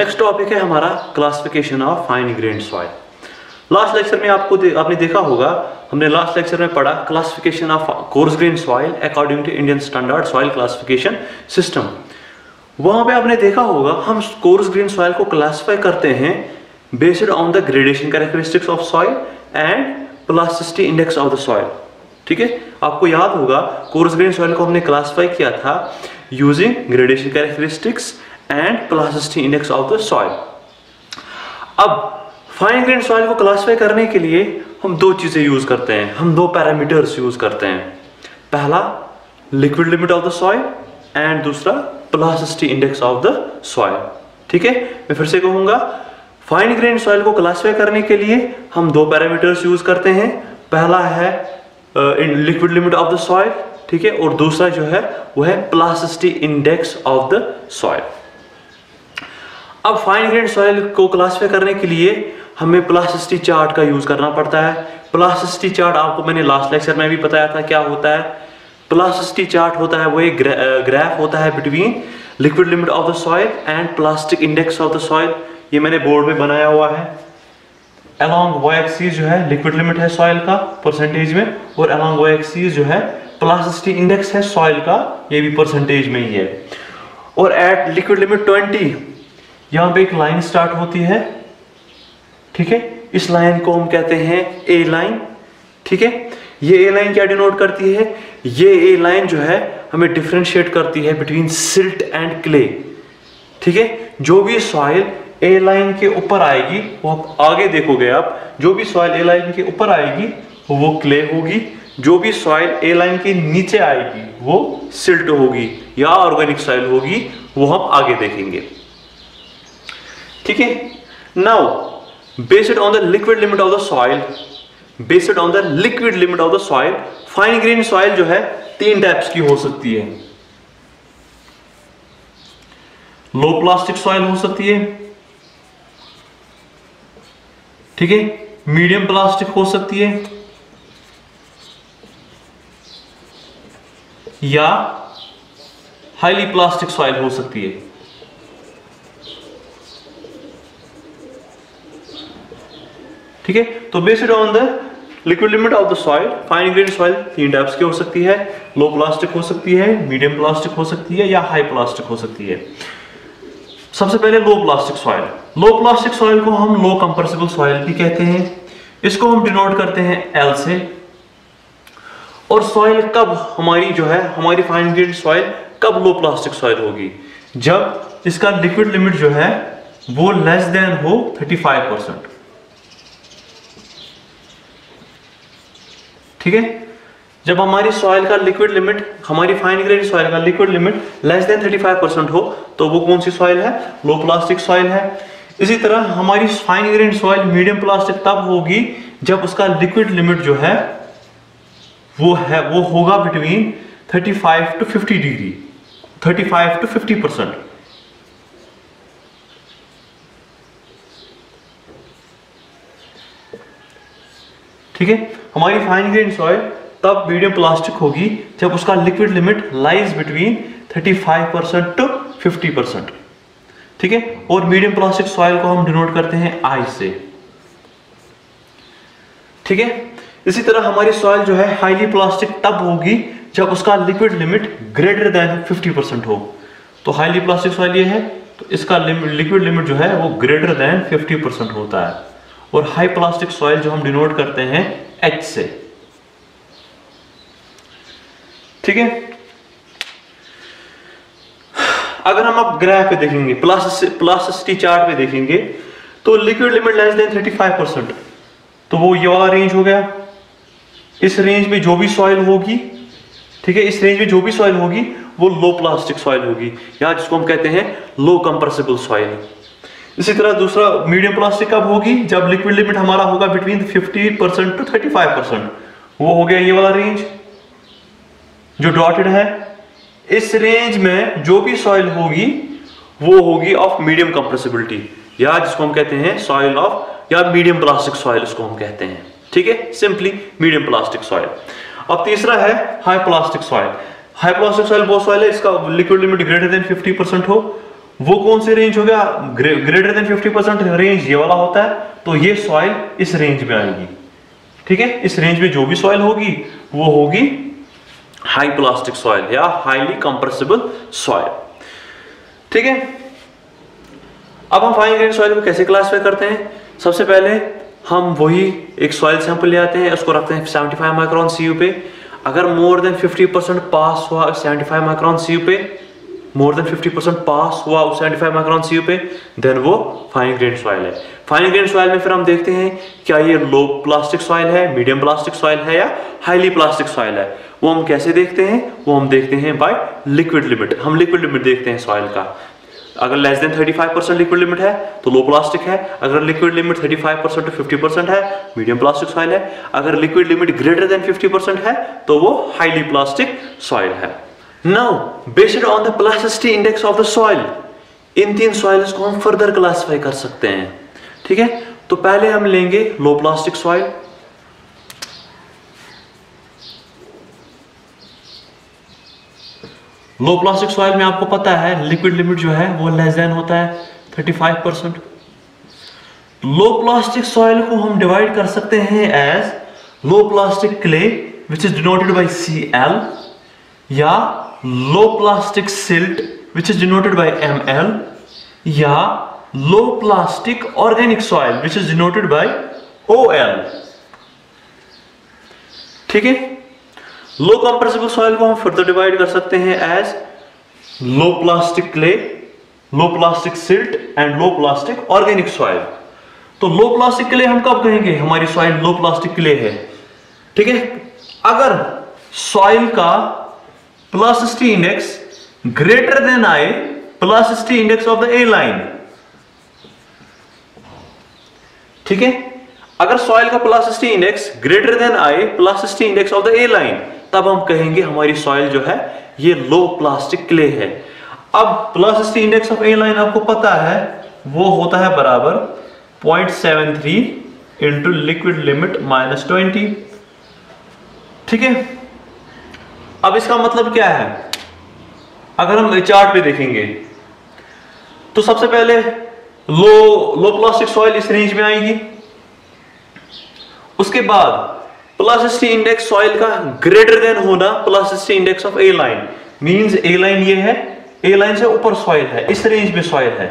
Next topic है हमारा classification of fine grain soil last lecture में आपको दे, आपने देखा होगा हमने लास्ट लेक्चर में पढ़ा classification of coarse grain soil according to Indian standard soil classification system वहाँ पे आपने देखा होगा हम कोर्स ग्रेन सॉइल को क्लासिफाई करते हैं based on the gradation characteristics of soil and plasticity index of the soil ठीक है? आपको याद होगा कोर्स ग्रेन सॉइल को हमने क्लासिफाई किया था using gradation characteristics and plasticity index of the soil अब फाइन ग्रेन सॉइल को क्लासिफाई करने के लिए हम दो चीज़ें यूज़ करते हैं। हम दो पैरामीटर्स यूज़ करते हैं। पहला liquid limit of the soil and दूसरा plasticity index of the soil ठीक है? मैं फिर से कहूँगा फाइन ग्रेन सॉइल को क्लासिफाई करने के लिए हम दो पैरामीटर्स यूज़ करते हैं। पहला है liquid limit of the soil ठीक है? और दूसरा जो है, वो है plasticity index of the soil अब फाइन ग्रेन सॉइल को क्लासिफाई करने के लिए हमें प्लास्टिसिटी चार्ट का यूज़ करना पड़ता है। प्लास्टिसिटी चार्ट आपको मैंने लास्ट लेक्चर में भी बताया था क्या होता है। प्लास्टिसिटी चार्ट होता है वो एक ग्राफ होता है between liquid limit of the soil and plastic index of the soil ये मैंने बोर्ड में बनाया हुआ है। अलोंग वो एक्सीज जो है लिक्विड लिमिट है सॉइल का परसेंटेज में और अलोंग वो एक्सीज जो है प्लास्टिसिटी इंडेक्स है सॉइल का, ये भी परसेंटेज में ही है। और एट लिक्विड लिमिट 20 यहाँ पे एक लाइन स्टार्ट होती है। ठीक है? इस लाइन को हम कहते हैं ए लाइन ठीक है? ये ए लाइन क्या डिनोट करती है? ये ए लाइन जो है, हमें डिफ्रेंशिएट करती है बिटवीन सिल्ट एंड क्ले ठीक है? जो भी सॉइल ए लाइन के ऊपर आएगी, वो आप आगे देखोगे आप, जो भी सॉइल ए लाइन के ऊपर आएगी, वो क्ले होगी। जो भी सॉइल ए लाइन के नीचे आएगी, वो सिल्ट होगी या ऑर्गेनिक सॉइल होगी, वो हम आगे देखेंगे। ठीक है? Now based on the liquid limit of the soil based on the liquid limit of the soil fine grain soil जो है, तीन टाइप्स की हो सकती है। लो प्लास्टिक सॉइल हो सकती है। ठीक है? मीडियम प्लास्टिक हो सकती है। या हाईली प्लास्टिक सॉइल हो सकती है। ठीक है? तो based on the liquid limit of the soil fine grain soil तीन टाइप्स की हो सकती है। लो प्लास्टिक हो सकती है मीडियम प्लास्टिक हो सकती है या हाई प्लास्टिक हो सकती है। सबसे पहले low plastic soil low plastic soil को हम लो कंप्रेसिबल सॉइल भी कहते हैं। इसको हम डिनोट करते हैं एल से। और सॉइल कब हमारी जो है, हमारी फाइन ग्रेड सॉइल कब लो प्लास्टिक सॉइल होगी? जब इसका लिक्विड लिमिट जो है, वो लेस देन हो 35 परसेंट ठीक है? जब हमारी सॉइल का लिक्विड लिमिट हमारी फाइन ग्रेड सॉइल का liquid limit less than 35 percent हो तो वो कौन सी सॉइल है? लो प्लास्टिक सॉइल है। इसी तरह हमारी fine grade soil medium plastic तब होगी जब उसका लिक्विड लिमिट जो है, वो है, वो होगा between 35 to 50 degree 35 to 50 percent ठीक है? हमारी फाइन ग्रेन सॉइल तब मीडियम प्लास्टिक होगी जब उसका liquid limit lies between 35 percent to 50 percent ठीक है? और मीडियम प्लास्टिक सॉइल को हम डिनोट करते हैं आई से। ठीक है? इसी तरह हमारी सॉइल जो है हाईली प्लास्टिक तब होगी जब उसका liquid limit greater than 50 percent हो। तो हाईली प्लास्टिक सॉइल ये है तो इसका लिक्विड लिमिट जो है वो ग्रेटर देन 50 परसेंट होता है। और हाई प्लास्टिक सॉइल जो हम डिनोट करते हैं एच से। ठीक है? अगर हम अब ग्राफ पे देखेंगे प्लास्टिसिटी चार्ट पे देखेंगे तो liquid limit less than 35 percent तो वो ये वाला रेंज हो गया। इस रेंज में जो भी सॉइल होगी, ठीक है, इस रेंज में जो भी सॉइल होगी, वो लो प्लास्टिक सॉइल होगी। या जिसको हम कहते हैं लो कंप्रेसिबल सॉइल इसी तरह दूसरा मीडियम प्लास्टिक कब होगी? जब लिक्विड लिमिट हमारा होगा बिटवीन 50 परसेंट टू 35 परसेंट वो हो गया ये वाला रेंज जो डॉटेड है। इस रेंज में जो भी सॉइल होगी, वो होगी ऑफ़ मीडियम कंप्रेसिबिलिटी या जिसको हम कहते हैं सॉइल ऑफ़ या मीडियम प्लास्टिक सॉइल इसको हम कहते हैं। ठीक है? सिंपली मीडियम प्लास्टिक सॉइल अब तीसरा है high plastic soil high plastic soil वो सॉइल है, इसका liquid limit greater than 50 percent हो। वो कौन सी रेंज हो गया? ग्रेटर देन 50 परसेंट रेंज ये वाला होता है तो ये सॉइल इस रेंज में आएगी। ठीक है? इस रेंज में जो भी सॉइल होगी, वो होगी हाई प्लास्टिक सॉइल या हाईली कंप्रेसिबल सॉइल ठीक है? अब हम फाइन ग्रेन सॉइल को कैसे क्लासिफाई करते हैं? सबसे पहले हम वही एक सॉइल सैंपल ले आते हैं, उसको रखते हैं 75 माइक्रोन सी पे अगर मोर देन 50 परसेंट पास हुआ 75 माइक्रोन सी पे मोर देन 50 परसेंट पास हुआ उस 75 माइक्रोन सी पे देन वो फाइन ग्रेन सॉइल है। फाइन ग्रेन सॉइल में फिर हम देखते हैं, क्या ये लो प्लास्टिक सॉइल है मीडियम प्लास्टिक सॉइल है या हाईली प्लास्टिक सॉइल है? वो हम कैसे देखते हैं? वो हम देखते हैं बाय लिक्विड लिमिट हम लिक्विड लिमिट देखते हैं सॉइल का। अगर less than 35 percent liquid limit है तो लो प्लास्टिक है। अगर liquid limit 35 percent to 50 percent है मीडियम प्लास्टिक सॉइल है। अगर liquid limit greater than 50 percent है तो वो हाईली प्लास्टिक सॉइल है। Now based on the plasticity index of the soil इन तीन सॉइल्स को हम फर्दर क्लासिफाई कर सकते हैं। ठीक है? तो पहले हम लेंगे low plastic soil low plastic soil में आपको पता है लिक्विड लिमिट जो है, वो लेस देन होता है 35 परसेंट लो प्लास्टिक सॉइल को हम डिवाइड कर सकते हैं as low plastic clay which is denoted by C L या plastic silt which is denoted by M L या low plastic organic soil which is denoted by L ठीक है? Low compressible soil को हम further divide कर सकते हैं as low plastic clay low plastic silt and low plastic organic soil तो low plastic clay हम कब कहेंगे? हमारी सॉइल लो प्लास्टिक क्ले है। ठीक है? अगर सॉइल का plasticity index greater than I plasticity index of the A line ठीक है? अगर सॉइल का plus plasticity index greater than I plasticity index of the A line तब हम कहेंगे हमारी सॉइल जो है, ये लो प्लास्टिक क्ले है। अब plus plasticity index of A line आपको पता है, वो होता है बराबर 0.73 seven three into liquid limit minus twenty ठीक है? अब इसका मतलब क्या है? अगर हम चार्ट पे देखेंगे तो सबसे पहले लो लो प्लास्टिक सॉइल इस रेंज में आएगी। उसके बाद प्लास्टिसिटी इंडेक्स सॉइल का ग्रेटर देन होना plasticity index of A line means A line ये है ए लाइन से ऊपर सॉइल है, इस रेंज में सॉइल है।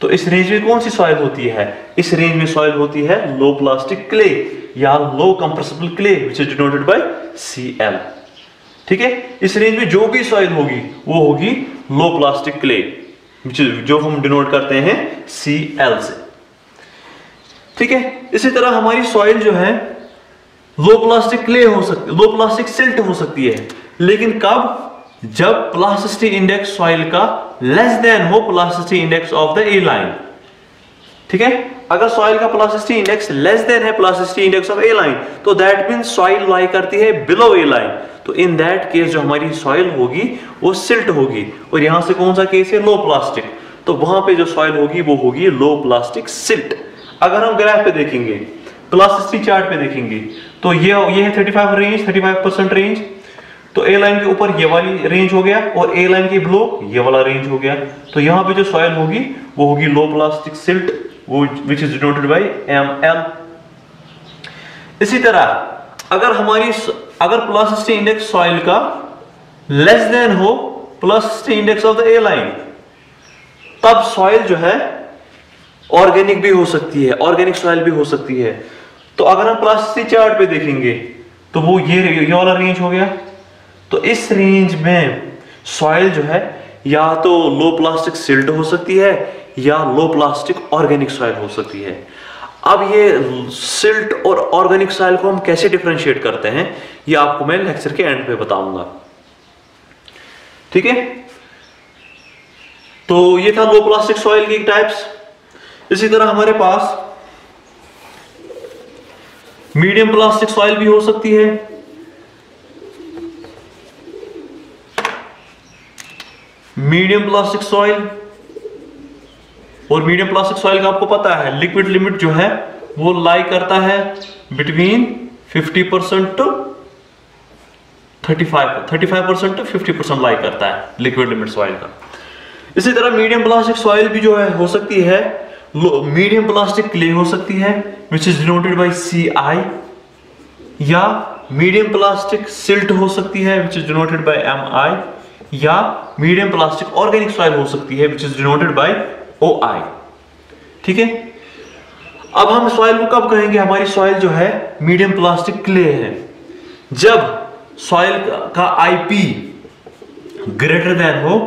तो इस रेंज में कौन सी सॉइल होती है? इस रेंज में सॉइल होती है लो प्लास्टिक क्ले या low compressible clay which is denoted by C L ठीक है? इस रेंज में जो भी सॉइल होगी, वो होगी लो प्लास्टिक क्ले जो हम डिनोट करते हैं सी एल से। ठीक है? इसी तरह हमारी सॉइल जो है लो प्लास्टिक क्ले हो सकती लो प्लास्टिक सिल्ट हो सकती है। लेकिन कब? जब प्लास्टिसिटी इंडेक्स सॉइल का लेस देन हो plasticity index of the A line ठीक है? अगर सॉइल का प्लास्टिसिटी इंडेक्स लेस देन है plasticity index of A line तो दैट मीन सॉइल लाई करती है बिलो ए लाइन तो इन दैट केस जो हमारी सॉइल होगी, वो सिल्ट होगी. और यहाँ से कौन सा केस है? लो प्लास्टिक तो वहाँ पे जो सॉइल होगी, वो होगी लो प्लास्टिक सिल्ट अगर हम ग्राफ पे देखेंगे प्लास्टिसिटी चार्ट पे देखेंगे तो ये ये है 35 रेंज 35 परसेंट रेंज तो ए लाइन के ऊपर ये वाली रेंज हो गया और ए लाइन के ब्लो ये वाला रेंज हो गया. तो यहाँ पे जो सॉइल होगी, वो होगी low plastic silt which is denoted by M L इसी तरह, अगर हमारी अगर प्लास्टिसिटी इंडेक्स सॉइल का लेस देन हो plasticity index of the A line तब सॉइल जो है ऑर्गेनिक भी हो सकती है ऑर्गेनिक सॉइल भी हो सकती है। तो अगर हम प्लास्टिसिटी चार्ट पे देखेंगे तो वो ये ये वाला रेंज हो गया। तो इस रेंज में सॉइल जो है या तो लो प्लास्टिक सिल्ट हो सकती है, या लो प्लास्टिक ऑर्गेनिक सॉइल हो सकती है। अब ये सिल्ट और ऑर्गेनिक सॉइल को हम कैसे डिफ्रेंशिएट करते हैं, ये आपको मैं लेक्चर के एंड पे बताऊँगा। ठीक है? तो ये था लो प्लास्टिक सॉइल की टाइप्स इसी तरह हमारे पास मीडियम प्लास्टिक सॉइल भी हो सकती है मीडियम प्लास्टिक सॉइल। और मीडियम प्लास्टिक सॉइल का आपको पता है, लिक्विड लिमिट जो है, वो लाई करता है between 50 percent to 35 35 percent to 50 percent lie करता है लिक्विड लिमिट सॉइल का। इसी तरह मीडियम प्लास्टिक सॉइल भी जो है, हो सकती है मीडियम प्लास्टिक क्ले हो सकती है which is denoted by C I या मीडियम प्लास्टिक सिल्ट हो सकती है which is denoted by M I या मीडियम प्लास्टिक ऑर्गेनिक सॉइल हो सकती है which is denoted by O I ठीक है? अब हम सॉइल को कब कहेंगे? हमारी सॉइल जो है मीडियम प्लास्टिक क्ले है। जब सॉइल का आईपी ग्रेटर देन हो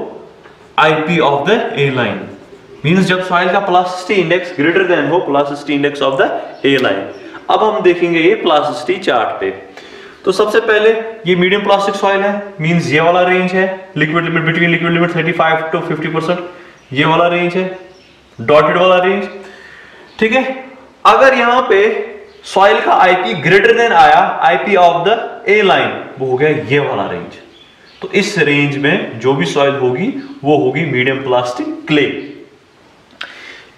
IP of the A line means जब सॉइल का प्लास्टिसिटी इंडेक्स ग्रेटर देन हो plasticity index of the A line अब हम देखेंगे ये प्लास्टिसिटी चार्ट पे। तो सबसे पहले ये मीडियम प्लास्टिक सॉइल है मींस ये वाला रेंज है liquid limit between liquid limit 35 to 50 percent ये वाला रेंज है डॉटेड वाला रेंज ठीक है? अगर यहाँ पे सॉइल का आईपी ग्रेटर देन आया IP of the A line वो हो गया ये वाला रेंज तो इस रेंज में जो भी सॉइल होगी, वो होगी मीडियम प्लास्टिक क्ले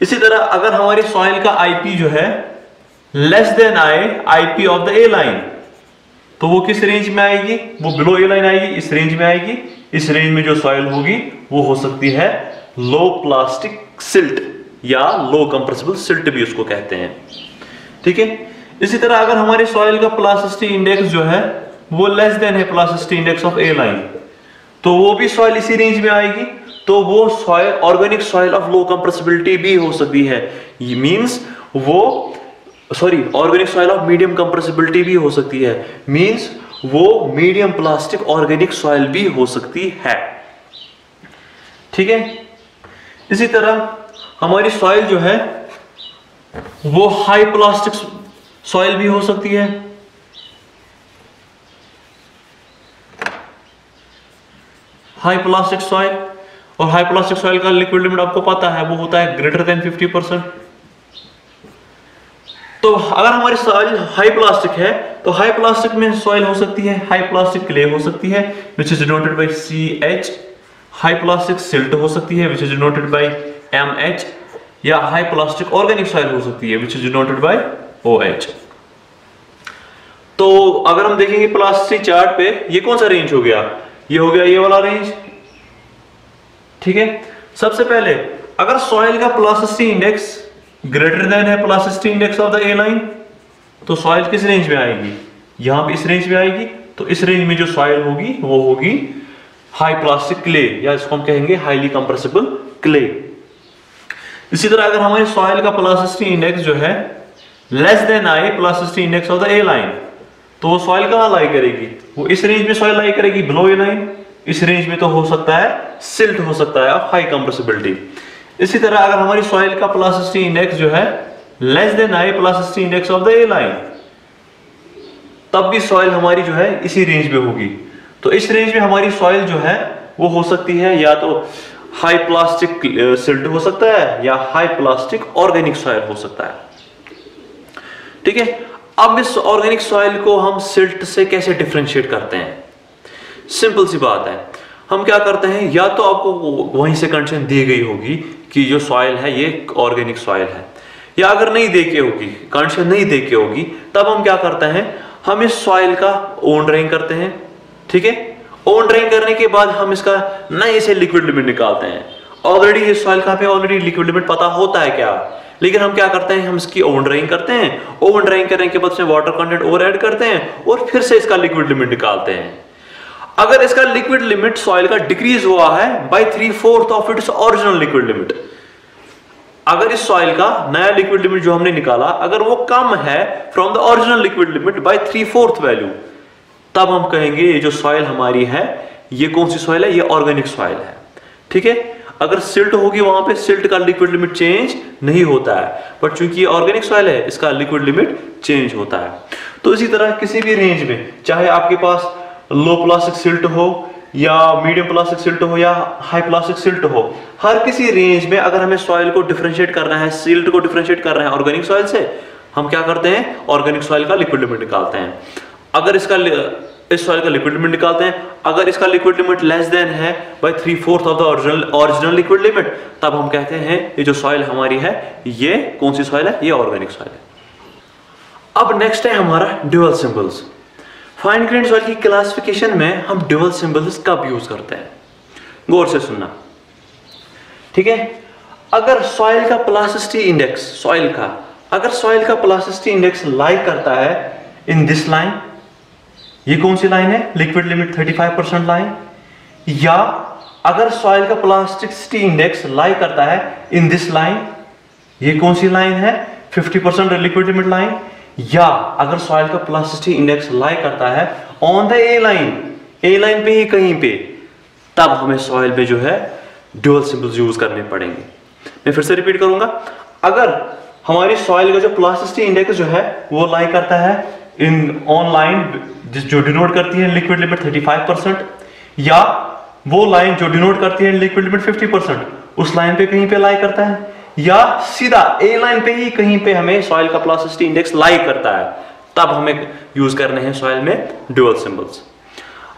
इसी तरह अगर हमारी सॉइल का आईपी जो है less than I IP of the A line तो वो किस रेंज में आएगी? वो बिलो ए लाइन आएगी, इस रेंज में आएगी। इस रेंज में जो सॉइल होगी, वो हो सकती है लो प्लास्टिक सिल्ट या लो कंप्रेसिबल सिल्ट भी उसको कहते हैं। ठीक है? इसी तरह अगर हमारे सॉइल का प्लास्टिसिटी इंडेक्स जो है, वो लेस देन है plasticity index of A line तो वो भी सॉइल इसी रेंज में आएगी। तो वो soil organic soil of low compressibility भी हो सकती है। मींस वो sorry organic soil of medium compressibility भी हो सकती है। मींस वो मीडियम प्लास्टिक ऑर्गेनिक सॉइल भी हो सकती है। ठीक है? इसी तरह हमारी सॉइल जो है, वो हाई प्लास्टिक सॉइल भी हो सकती है। हाई प्लास्टिक सॉइल और हाई प्लास्टिक सॉइल का लिक्विड लिमिट आपको पता है, वो होता है ग्रेटर देन 50 परसेंट तो अगर हमारी सॉइल हाई प्लास्टिक है तो हाई प्लास्टिक में सॉइल हो सकती है हाई प्लास्टिक क्ले हो सकती है which is denoted by C H high plastic silt हो सकती है which is denoted by M H या हाई प्लास्टिक ऑर्गेनिक सॉइल हो सकती है which is denoted by O H तो अगर हम देखेंगे प्लास्टिक चार्ट पे, ये कौन सा रेंज हो गया? ये हो गया ये वाला रेंज ठीक है? सबसे पहले, अगर सॉइल का प्लास्टिसिटी इंडेक्स ग्रेटर देन है plasticity index of the A line तो सॉइल किस रेंज में आएगी? यहाँ पे इस रेंज में आएगी तो इस रेंज में जो सॉइल होगी, वो होगी हाई प्लास्टिक क्ले या इसको हम कहेंगे हाईली कंप्रेसिबल क्ले इसी तरह अगर हमारी सॉइल का प्लास्टिसिटी इंडेक्स जो है less than I plasticity index of the A line तो वो सॉइल कहाँ लाई करेगी? वो इस रेंज में सॉइल लाई करेगी बिलो ए लाइन इस रेंज में तो हो सकता है सिल्ट हो सकता है ऑफ़ हाई कंप्रेसिबिलिटी इसी तरह अगर हमारी सॉइल का प्लास्टिसिटी इंडेक्स जो है less than I plasticity index of the A line तब भी सॉइल हमारी जो है इसी रेंज में होगी। तो इस रेंज में हमारी सॉइल जो है, वो हो सकती है या तो हाई प्लास्टिक सिल्ट हो सकता है या हाई प्लास्टिक ऑर्गेनिक सॉइल हो सकता है। ठीक है? अब इस ऑर्गेनिक सॉइल को हम सिल्ट से कैसे डिफ्रेंशिएट करते हैं? सिंपल सी बात है। हम क्या करते हैं? या तो आपको वहीं से कंडीशन दी गई होगी कि जो सॉइल है, ये ऑर्गेनिक सॉइल है। या अगर नहीं देखे होगी कंडीशन नहीं देखे होगी, तब हम क्या करते हैं? हम इस सॉइल का ओन ड्राइंग करते हैं, ठीक है? ओन ड्राइंग करने के बाद हम इसका नए से लिक्विड लिमिट निकालते हैं। ऑलरेडी इस सॉइल का ऑलरेडी लिक्विड लिमिट पता होता है क्या? लेकिन हम क्या करते हैं? हम इसकी ओवन ड्राइंग करते हैं। ओवन ड्राइंग करने के बाद वाटर कंटेंट ओवर ऐड करते हैं और फिर से इसका लिक्विड लिमिट निकालते हैं। अगर इसका लिक्विड लिमिट सॉइल का डिक्रीज हुआ है by three fourth of its original liquid limit अगर इस सॉइल का नया लिक्विड लिमिट जो हमने निकाला, अगर वो कम है from the original liquid limit by three fourth value तब हम कहेंगे ये जो सॉइल हमारी है, ये कौन सी सॉइल है? ये ऑर्गेनिक सॉइल है। ठीक है? अगर सिल्ट होगी वहाँ पे सिल्ट का लिक्विड लिमिट चेंज नहीं होता है। बट चूँकि ये ऑर्गेनिक सॉइल है, इसका लिक्विड लिमिट चेंज होता है। तो इसी तरह किसी भी रेंज में, चाहे आपके पास लो प्लास्टिक सिल्ट हो या मीडियम प्लास्टिक सिल्ट हो या हाई प्लास्टिक सिल्ट हो, हर किसी रेंज में अगर हमें सॉइल को डिफ्रेंशिएट करना है सिल्ट को डिफ्रेंशिएट करना है ऑर्गेनिक सॉइल से, हम क्या करते हैं? ऑर्गेनिक सॉइल का लिक्विड लिमिट निकालते हैं। अगर इसका इस सॉइल का लिक्विड लिमिट निकालते हैं, अगर इसका लिक्विड लिमिट लेस देन है by three fourth of the original original liquid limit तब हम कहते हैं, ये जो सॉइल हमारी है, ये कौन सी सॉइल है? ये ऑर्गेनिक सॉइल है। अब नेक्स्ट है हमारा dual symbols fine grain soil की क्लासिफिकेशन में हम ड्यूअल सिंबल्स कब यूज़ करते हैं? गौर से सुनना। ठीक है? अगर सॉइल का प्लास्टिसिटी इंडेक्स सॉइल का, अगर सॉइल का प्लास्टिसिटी इंडेक्स लाई करता है इन दिस लाइन ये कौन सी लाइन है? लिक्विड लिमिट 35 परसेंट लाइन या अगर सॉइल का प्लास्टिसिटी इंडेक्स लाई करता है इन दिस लाइन ये कौन सी लाइन है? 50 परसेंट लिक्विड लिमिट लाइन या अगर सॉइल का प्लास्टिसिटी इंडेक्स लाई करता है on the A line A line पे ही कहीं पे, तब हमें सॉइल पे जो है ड्यूअल सिंबल्स यूज़ करने पड़ेंगे। मैं फिर से रिपीट करूँगा, अगर हमारी सॉइल का जो प्लास्टिसिटी इंडेक्स जो है, वो लाई करता है इन ऑन लाइन जो डिनोट करती है लिक्विड लिमिट 35 परसेंट या वो लाइन जो डिनोट करती है लिक्विड लिमिट 50 परसेंट उस लाइन पे कहीं पे लाई करता है। या सीधा ए लाइन पे ही कहीं पे हमें सॉइल का प्लास्टिसिटी इंडेक्स लाई करता है, तब हमें यूज़ करने हैं सॉइल में ड्यूअल सिंबल्स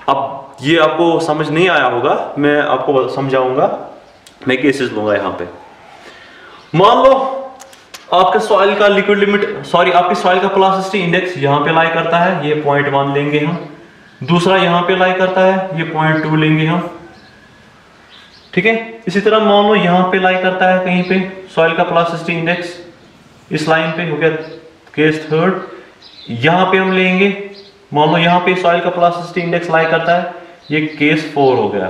अब ये आपको समझ नहीं आया होगा, मैं आपको समझाऊँगा, मैं केसेस लूँगा यहाँ पे। मान लो आपके सॉइल का लिक्विड लिमिट सॉरी आपके सॉइल का प्लास्टिसिटी इंडेक्स यहाँ पे लाई करता है, ये पॉइंट वन लेंगे हम। दूसरा यहाँ पे लाई करता है, ये पॉइंट लेंगे हम। ठीक है? इसी तरह मान लो यहाँ पे लाई करता है कहीं पे सॉइल का प्लास्टिसिटी इंडेक्स इस लाइन पे हो गया केस थर्ड यहाँ पे हम लेंगे मान लो यहाँ पे सॉइल का प्लास्टिसिटी इंडेक्स लाई करता है ये केस फोर हो गया।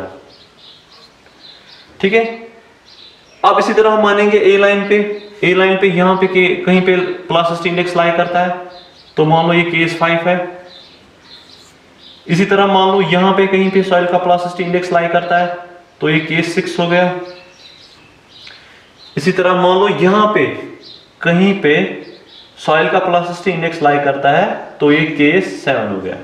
ठीक है? अब इसी तरह हम मानेंगे ए लाइन पे ए लाइन पे यहाँ पे के, कहीं पे प्लास्टिसिटी इंडेक्स लाई करता है तो मान लो ये केस फाइव है। इसी तरह मान लो यहाँ पे कहीं पे सॉइल का प्लास्टिसिटी इंडेक्स लाई करता है तो ये केस सिक्स हो गया। इसी तरह मान लो यहाँ पे, कहीं पे सॉइल का प्लास्टिसिटी इंडेक्स लाई करता है तो ये केस सेवन हो गया।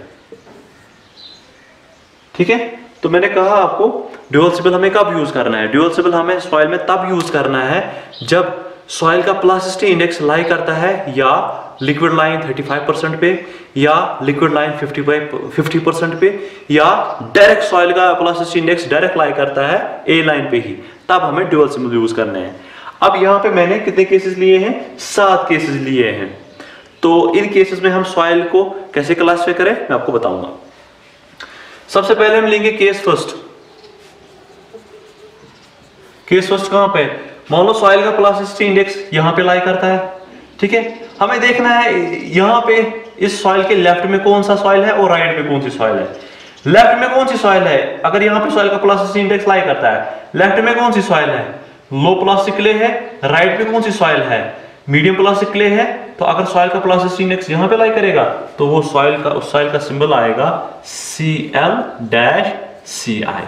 ठीक है? तो मैंने कहा आपको ड्यूअल सिबल हमें कब यूज़ करना है? ड्यूअल सिबल हमें सॉइल में तब यूज़ करना है जब सॉइल का प्लास्टिसिटी इंडेक्स लाई करता है या लिक्विड लाइन 35 परसेंट पे, या लिक्विड लाइन 55 50 परसेंट पे, या डायरेक्ट सॉइल का प्लास्टिसिटी इंडेक्स डायरेक्ट लाई करता है ए लाइन पे ही। तब हमें ड्यूअल सिंबल यूज़ करने हैं। अब यहाँ पे मैंने कितने केसेस लिए हैं? सात केसेस लिए हैं। तो इन केसेस में हम सॉइल को कैसे क्लासिफाई करें? मैं आपको बताऊँगा। सबसे पहले हम लेंगे केस फ़र्स्ट केस फ़र्स्ट कहाँ पे? मान लो सॉइल का प्लास्टिसिटी इंडेक्स यहाँ पे लाई करता है। ठीक है? हमें देखना है, यहाँ पे इस सॉइल के लेफ़्ट में कौन सा सॉइल है और राइट में कौन सी सॉइल है। लेफ़्ट में कौन सी सॉइल है? अगर यहाँ पे सॉइल का प्लास्टिसिटी इंडेक्स लाई करता है लेफ़्ट में कौन सी सॉइल है? लो प्लास्टिक क्ले है राइट में कौन सी सॉइल है? मीडियम प्लास्टिक क्ले है तो अगर सॉइल का प्लास्टिसिटी इंडेक्स यहाँ पे लाई करेगा तो वो सॉइल का, उस सॉइल का सिंबल आएगा C L dash C I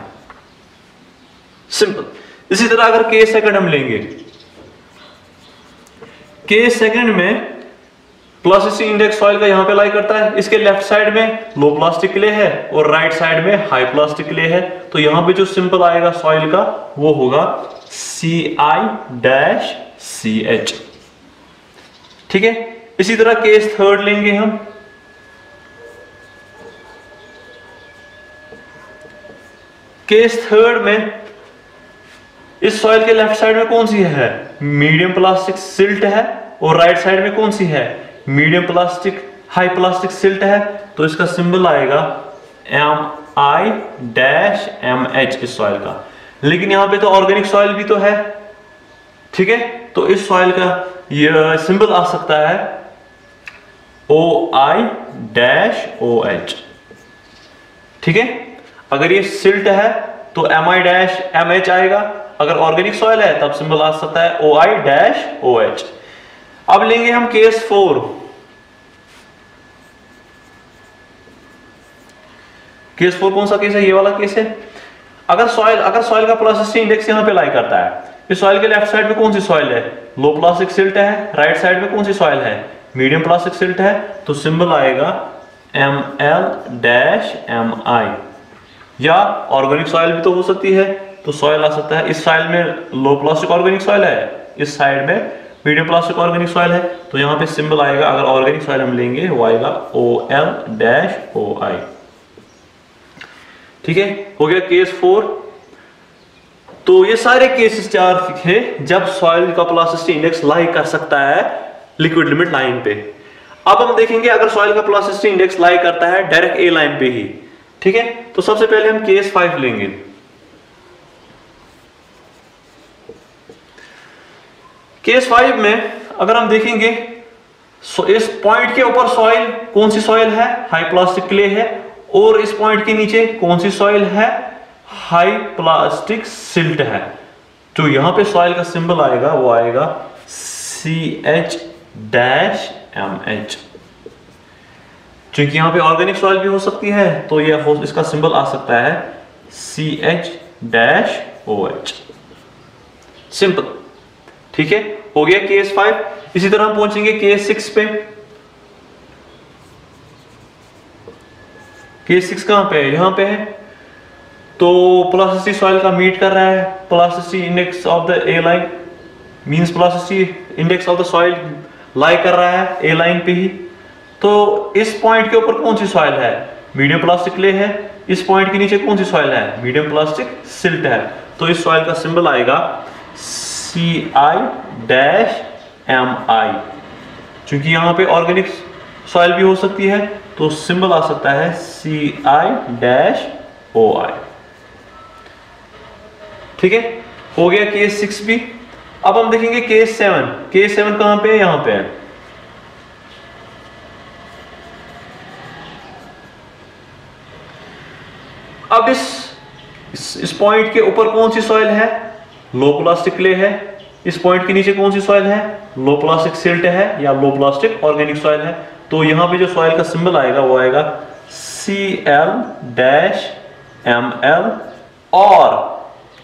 simple इसी तरह अगर के सेकंड हम लेंगे के सेकंड में प्लास्टिसिटी इंडेक्स सॉइल का यहाँ पे लाई करता है। इसके लेफ़्ट साइड में लो प्लास्टिक क्ले है और राइट साइड में हाई प्लास्टिक क्ले है। तो यहाँ पे जो सिंपल आएगा सॉइल का, वो होगा C I dash C H ठीक है? इसी तरह केस थर्ड लेंगे हम। केस थर्ड में इस सॉइल के लेफ़्ट साइड में कौन सी है? मीडियम प्लास्टिक सिल्ट है और राइट साइड में कौन सी है? Medium plastic, high plastic silt है तो इसका सिंबल आएगा M I dash M H इस सॉइल का। लेकिन यहाँ पे तो ऑर्गेनिक सॉइल भी तो है, ठीक है? तो इस सॉइल का ये सिंबल आ सकता है O I dash O H ठीक है? अगर ये सिल्ट है तो M I dash M H आएगा। अगर ऑर्गेनिक सॉइल है, तब सिंबल आ सकता है O I dash O H अब लेंगे हम केस फोर। केस फोर कौन सा केस है? ये वाला केस है। अगर सॉइल अगर सॉइल का प्लास्टिसिटी इंडेक्स यहाँ पे लाई करता है इस सॉइल के लेफ़्ट साइड में कौन सी सॉइल है? लो प्लास्टिक सिल्ट है राइट साइड में कौन सी सॉइल है? मीडियम प्लास्टिक सिल्ट है तो सिंबल आएगा M L dash M I या ऑर्गेनिक सॉइल भी तो हो सकती है तो सॉइल आ सकता है। इस साइड में लो प्लास्टिक ऑर्गेनिक सॉइल है, इस साइड में मीडियम प्लास्टिक ऑर्गेनिक सॉइल है तो यहाँ पे सिंबल आएगा, अगर ऑर्गेनिक सॉइल हम लेंगे, वो आएगा O L dash O I ठीक है? हो गया केस फोर तो ये सारे केसेस चार थे जब सॉइल का प्लास्टिसिटी इंडेक्स लाई कर सकता है लिक्विड लिमिट लाइन पे। अब हम देखेंगे, अगर सॉइल का प्लास्टिसिटी इंडेक्स लाई करता है डायरेक्ट ए लाइन पे ही। ठीक है? तो सबसे पहले हम केस फाइव लेंगे। केस फाइव में अगर हम देखेंगे सो इस पॉइंट के ऊपर सॉइल कौन सी सॉइल है? हाई प्लास्टिक क्ले है। और इस पॉइंट के नीचे कौन सी सॉइल है? हाई प्लास्टिक सिल्ट है। जो यहाँ पे सॉइल का सिंबल आएगा, वो आएगा C H dash M H क्योंकि यहाँ पे ऑर्गेनिक सॉइल भी हो सकती है तो ये इसका सिंबल आ सकता है C H dash O H simple ठीक है? हो गया केस फाइव इसी तरह हम पहुँचेंगे केस सिक्स पे। केस सिक्स कहाँ पे है? यहाँ पे है। तो प्लास्टिसिटी सॉइल का मीट कर रहा है। Plasticity index of the A line means plasticity index of the soil lie कर रहा है ए लाइन पे ही। तो इस पॉइंट के ऊपर कौन सी सॉइल है? मीडियम प्लास्टिक ले है। इस पॉइंट के नीचे कौन सी सॉइल है? मीडियम प्लास्टिक सिल्ट है। तो इस सॉइल का सिंबल आएगा सी आई डैश एम आई चूँकि यहाँ पे ऑर्गेनिक सॉइल भी हो सकती है तो सिंबल आ सकता है सी आई डैश ओ आई ठीक है? हो गया केस सिक्स भी। अब हम देखेंगे केस सेवन केस सेवन कहाँ पे है? यहाँ पे है। अब इस इस, इस पॉइंट के ऊपर कौन सी सॉइल है? लो प्लास्टिक क्ले है। इस पॉइंट के नीचे कौन सी सॉइल है? लो प्लास्टिक सिल्ट है या लो प्लास्टिक ऑर्गेनिक सॉइल है। तो यहाँ पे जो सॉइल का सिंबल आएगा, वो आएगा C L dash M L और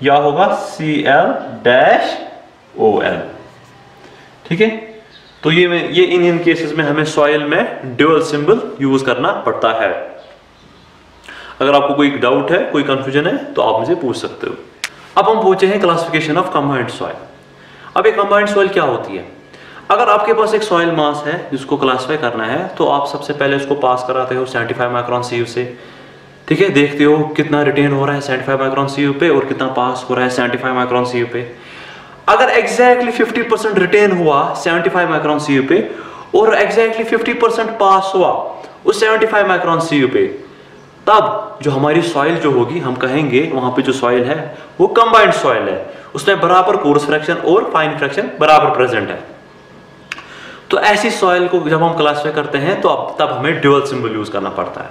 या होगा? C L dash O L ठीक है? तो ये ये इन इन केसेस में हमें सॉइल में ड्यूअल सिंबल यूज़ करना पड़ता है। अगर आपको कोई डाउट है, कोई कंफ्यूजन है तो आप मुझे पूछ सकते हो। अब हम पूछे हैं क्लासिफिकेशन ऑफ़ कंबाइंड सॉइल अब ये कंबाइंड सॉइल क्या होती है? अगर आपके पास एक सॉइल मास है जिसको क्लासिफाई करना है तो आप सबसे पहले उसको पास कराते हो 75 माइक्रॉन सी से। ठीक है? देखते हो कितना रिटेन हो रहा है 75 माइक्रॉन सी पे और कितना पास हो रहा है 75 माइक्रॉन सी पे। अगर एग्जैक्टली 50 परसेंट रिटेन हुआ 75 माइक्रॉन सी पे और एग्जैक्टली 50 परसेंट पास हुआ उस 75 माइक्रॉन सी पे तब जो हमारी सॉइल जो होगी, हम कहेंगे वहाँ पे जो सॉइल है, वो कंबाइंड सॉइल है। उसमें बराबर कोर्स फ्रैक्शन और फाइन फ्रैक्शन बराबर प्रेजेंट है। तो ऐसी सॉइल को जब हम क्लासीफाई करते हैं तो अब तब हमें ड्यूअल सिंबल यूज़ करना पड़ता है।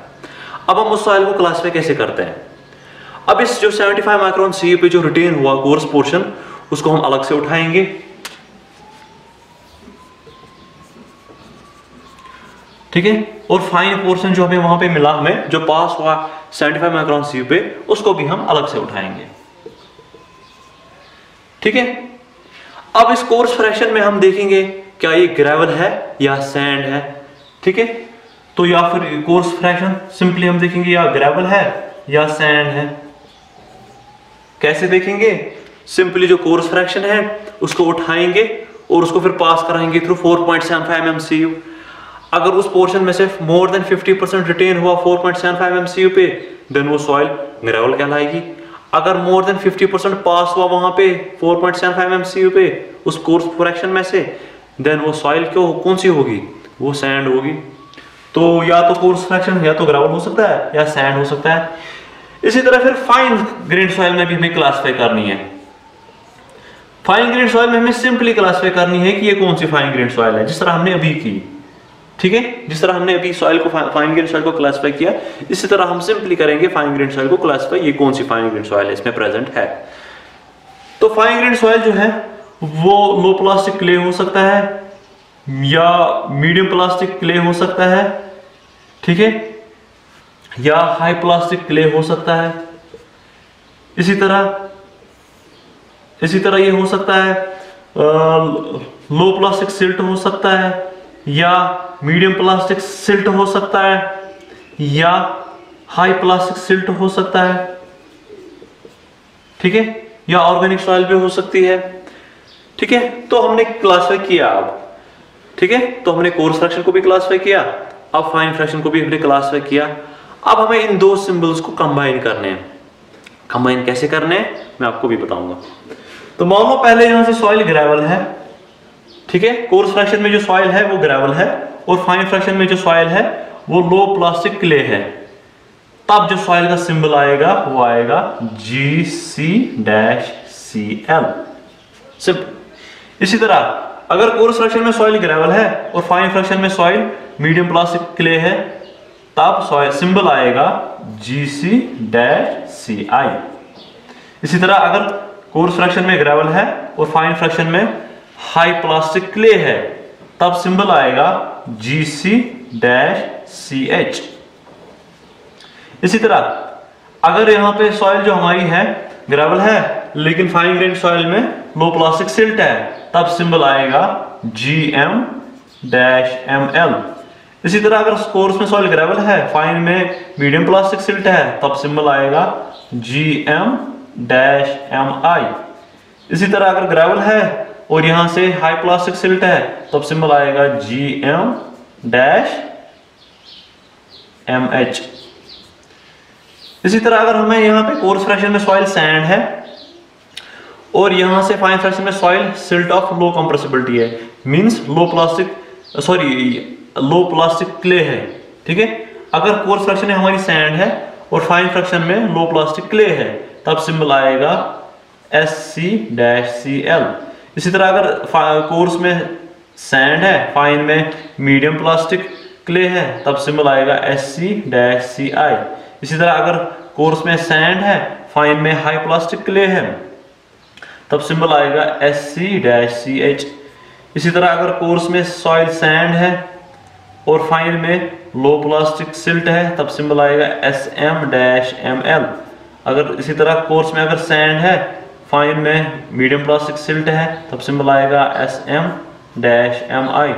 अब हम उस सॉइल को क्लासीफाई कैसे करते हैं? अब इस जो 75 माइक्रोन सी पे जो रिटेन हुआ कोर्स पोर्शन उसको हम अलग से उठाएँगे। ठीक है? और फाइन पोर्शन जो हमें वहाँ पे मिला हमें जो पास हुआ 75 माइक्रोन सी पे, उसको भी हम अलग से उठाएँगे। ठीक है? अब इस कोर्स फ्रैक्शन में हम देखेंगे, क्या ये ग्रेवल है या सैंड है? ठीक है? तो या फिर कोर्स फ्रैक्शन सिंपली हम देखेंगे, या ग्रेवल है या सैंड है। कैसे देखेंगे? सिंपली जो कोर्स फ्रैक्शन है, उसको उठाएँगे और उसको फिर पास कराएँगे थ्रू 4.75 एमसीयू अगर उस पोर्शन में से मोर देन 50 परसेंट रिटेन हुआ 4.75 एमसीयू पे देन वो सॉइल ग्रेवल कहलाएगी। अगर मोर देन 50 परसेंट पास हुआ वहाँ पे 4.75 एमसीयू पे, उस कोर्स फ्रैक्शन में से देन वो सॉइल क्यों, कौन सी होगी? वो सैंड होगी। तो या तो कोर्स फ्रैक्शन या तो ग्राउंड हो सकता है, या सैंड हो सकता है। इसी तरह फिर फाइन ग्रेन सॉइल में भी हमें क्लासिफाई करनी है। फाइन ग्रेन सॉइल में हमें सिंपली क्लासिफाई करनी है कि ये कौन सी फाइन ग्रेन सॉइल है, जिस तरह हमने अभी की। ठीक है? जिस तरह हमने अभी सॉइल को फाइन ग्रेन सॉइल को क्लासिफाई किया, इसी तरह हम सिंपली करेंगे फाइन ग्रेन सॉइल को क्लासिफाई ये कौन सी फाइन ग्रेन सॉइल इसमें प्रेजेंट है। तो फाइन ग्रेन सॉइल जो है, वो लो प्लास्टिक क्ले हो सकता है, या मीडियम प्लास्टिक क्ले हो सकता है, ठीक है? या हाई प्लास्टिक क्ले हो सकता है। इसी तरह इसी तरह ये हो सकता है लो प्लास्टिक सिल्ट हो सकता है या मीडियम प्लास्टिक सिल्ट हो सकता है, या हाई प्लास्टिक सिल्ट हो सकता है, ठीक है? या ऑर्गेनिक सॉइल भी हो सकती है, ठीक है? तो हमने क्लासिफाई किया अब, ठीक है? तो हमने कोर्स फ्रैक्शन को भी क्लासिफाई किया, अब फाइन फ्रैक्शन को भी हमने क्लासिफाई किया। अब हमें इन दो सिंबल्स को कंबाइन करने हैं। कंबाइन कैसे करने हैं? मैं आपको भी बताऊँगा। तो मान लो पहले यहाँ से सॉइल ग्रेवल है ठीक है? कोर्स फ्रैक्शन में जो सॉइल है, वो ग्रेवल है और फाइन फ्रैक्शन में जो सॉइल है, वो लो प्लास्टिक क्ले है। तब जो सॉइल का सिंबल आएगा, वो आएगा G C dash C L simple इसी तरह, अगर कोर्स फ्रैक्शन में सॉइल ग्रेवल है और फाइन फ्रैक्शन में सॉइल मीडियम प्लास्टिक क्ले है, तब सॉइल सिंबल आएगा G C dash C I इसी तरह, अगर कोर्स फ्रैक्शन में ग्रेवल है और फाइन फ्रैक्शन में हाई प्लास्टिक क्ले है। तब सिंबल आएगा G C dash C H इसी तरह, अगर यहाँ पे सॉइल जो हमारी है ग्रेवल है, लेकिन फाइन ग्रेन सॉइल में लो प्लास्टिक सिल्ट है, तब सिंबल आएगा G M dash M L इसी तरह अगर कोर्स में सॉइल ग्रेवल है फाइन में मीडियम प्लास्टिक सिल्ट है, तब सिंबल आएगा G M dash M I इसी तरह अगर ग्रेवल है और यहाँ से हाई प्लास्टिक सिल्ट है। तब सिंबल आएगा G M dash M H इसी तरह अगर हमें यहाँ पे कोर्स फ्रैक्शन में सॉइल सैंड है, और यहाँ से फाइन फ्रैक्शन में soil silt of low compressibility है means low plastic sorry low plastic clay है, ठीक है? अगर कोर्स फ्रैक्शन में हमारी सैंड है, और फाइन फ्रैक्शन में लो प्लास्टिक क्ले है, तब सिंबल आएगा S C dash C L इसी तरह अगर कोर्स में सैंड है फाइन में मीडियम प्लास्टिक क्ले है, तब सिंबल आएगा S C dash C I इसी तरह अगर कोर्स में सैंड है फाइन में हाई प्लास्टिक क्ले है, तब सिंबल आएगा S C dash C H इसी तरह अगर कोर्स में सॉइल सैंड है और फाइन में लो प्लास्टिक सिल्ट है, तब सिंबल आएगा S M dash M L अगर इसी तरह कोर्स में अगर सैंड है फाइन में मीडियम प्लास्टिक सिल्ट है, तब सिंबल आएगा S M dash M I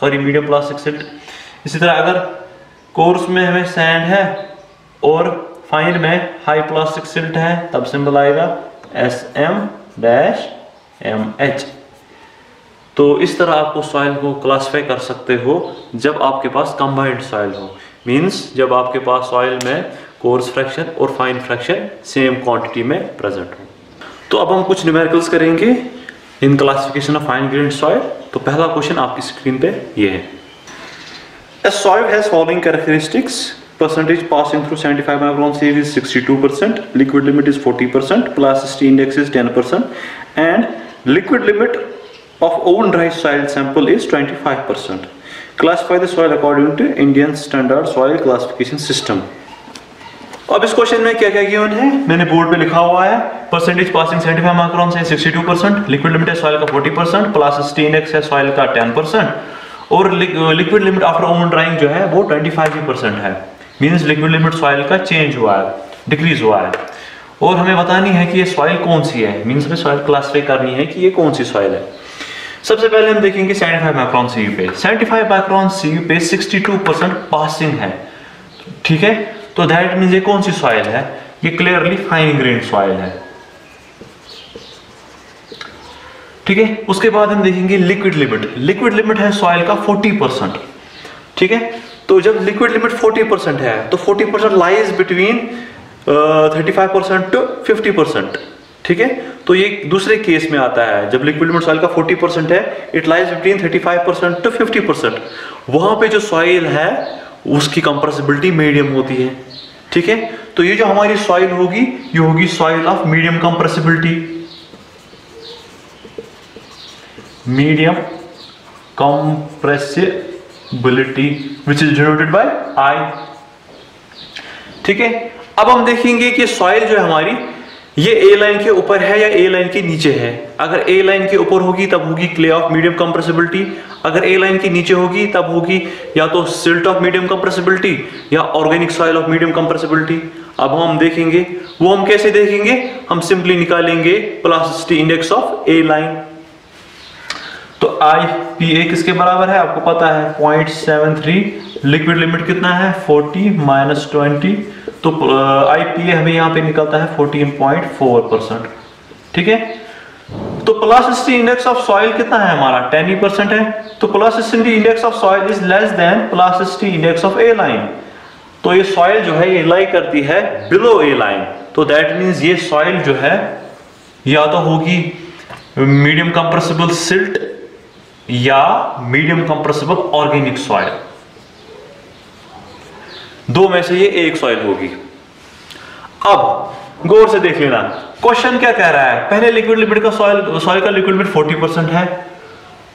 sorry medium plastic silt इसी तरह अगर कोर्स में हमें सैंड है और फाइन में हाई प्लास्टिक सिल्ट है, तब सिंबल आएगा S M dash M H तो इस तरह आपको सॉइल को क्लासिफाई कर सकते हो जब आपके पास कंबाइंड सॉइल हो। मींस जब आपके पास सॉइल में कोर्स फ्रैक्शन और फाइन फ्रैक्शन सेम क्वांटिटी में प्रेजेंट हो। तो अब हम कुछ न्यूमेरिकल्स करेंगे। In classification of fine grain soil तो पहला क्वेश्चन आपकी स्क्रीन पे ये है। A soil has following characteristics percentage passing through 75 micron sieve is 62 percent liquid limit is 40 percent plasticity index is 10 percent and liquid limit of oven dry soil sample is 25 percent classify the soil according to Indian standard soil classification system अब इस question में क्या क्या given है मैंने board पे लिखा हुआ है परसेंटेज पासिंग 75 माइक्रोन से 62 परसेंट लिक्विड लिमिट है सॉइल का 40 परसेंट प्लस इंडेक्स है सॉइल का 10 परसेंट और liquid limit after oven drying जो है, वो 25 परसेंट है। मींस लिक्विड लिमिट सॉइल का चेंज हुआ है डिक्रीज हुआ है। और हमें बतानी है कि ये सॉइल कौन सी है? मींस हमें सॉइल क्लासिफाई करनी है कि ये कौन सी सॉइल है। सबसे पहले हम देखेंगे 75 माइक्रोन सी पे 75 माइक्रोन सी पे 62 परसेंट पासिंग है। ठीक है? तो दैट मीन ये कौन सी सॉइल है? ये क्लियरली फाइन ग्रेन सॉइल है। ठीक है? उसके बाद हम देखेंगे लिक्विड लिमिट लिक्विड लिमिट है सॉइल का 40 परसेंट ठीक है? तो जब लिक्विड लिमिट 40 परसेंट है तो 40 percent lies between thirty five percent to fifty percent ठीक है? तो ये दूसरे केस में आता है। जब लिक्विड लिमिट सॉइल का 40 परसेंट है it lies between 35 percent to 50 percent वहाँ पे जो सॉइल है उसकी कंप्रेसिबिलिटी मीडियम होती है। ठीक है? तो ये जो हमारी सॉइल होगी, ये होगी soil of medium compressibility medium compressibility which is denoted by I ठीक है? अब हम देखेंगे कि सॉइल जो है हमारी ये ए लाइन के ऊपर है या ए लाइन के नीचे है? अगर ए लाइन के ऊपर होगी, तब होगी क्ले ऑफ़ मीडियम कंप्रेसिबिलिटी अगर ए लाइन के नीचे होगी, तब होगी या तो सिल्ट ऑफ़ मीडियम कंप्रेसिबिलिटी या organic soil of medium compressibility अब हम देखेंगे, वो हम कैसे देखेंगे? हम सिंपली निकालेंगे plasticity index of A line तो आई पी ए किसके बराबर है? आपको पता है point seven three liquid limit कितना है? फोर्टी माइनस ट्वेंटी तो आई पी ए हमें यहाँ पे निकलता है फोर्टीन पॉइंट फोर परसेंट ठीक है? तो प्लास्टिसिटी इंडेक्स ऑफ़ सॉइल कितना है हमारा? टेन ही। परसेंट है तो plasticity index of soil is less than plasticity index of A line तो ये सॉइल जो है, ये लाई करती है बिलो ए लाइन तो दैट मीन्स ये सॉइल जो है, या तो होगी मीडियम कंप्रेसिबल सिल्ट या मीडियम कंप्रेसिबल ऑर्गेनिक सॉइल दो में से ये एक सॉइल होगी। अब गौर से देख लेना क्वेश्चन क्या कह रहा है? पहले लिक्विड लिमिट का सॉइल सॉइल का लिक्विड लिमिट 40 परसेंट है।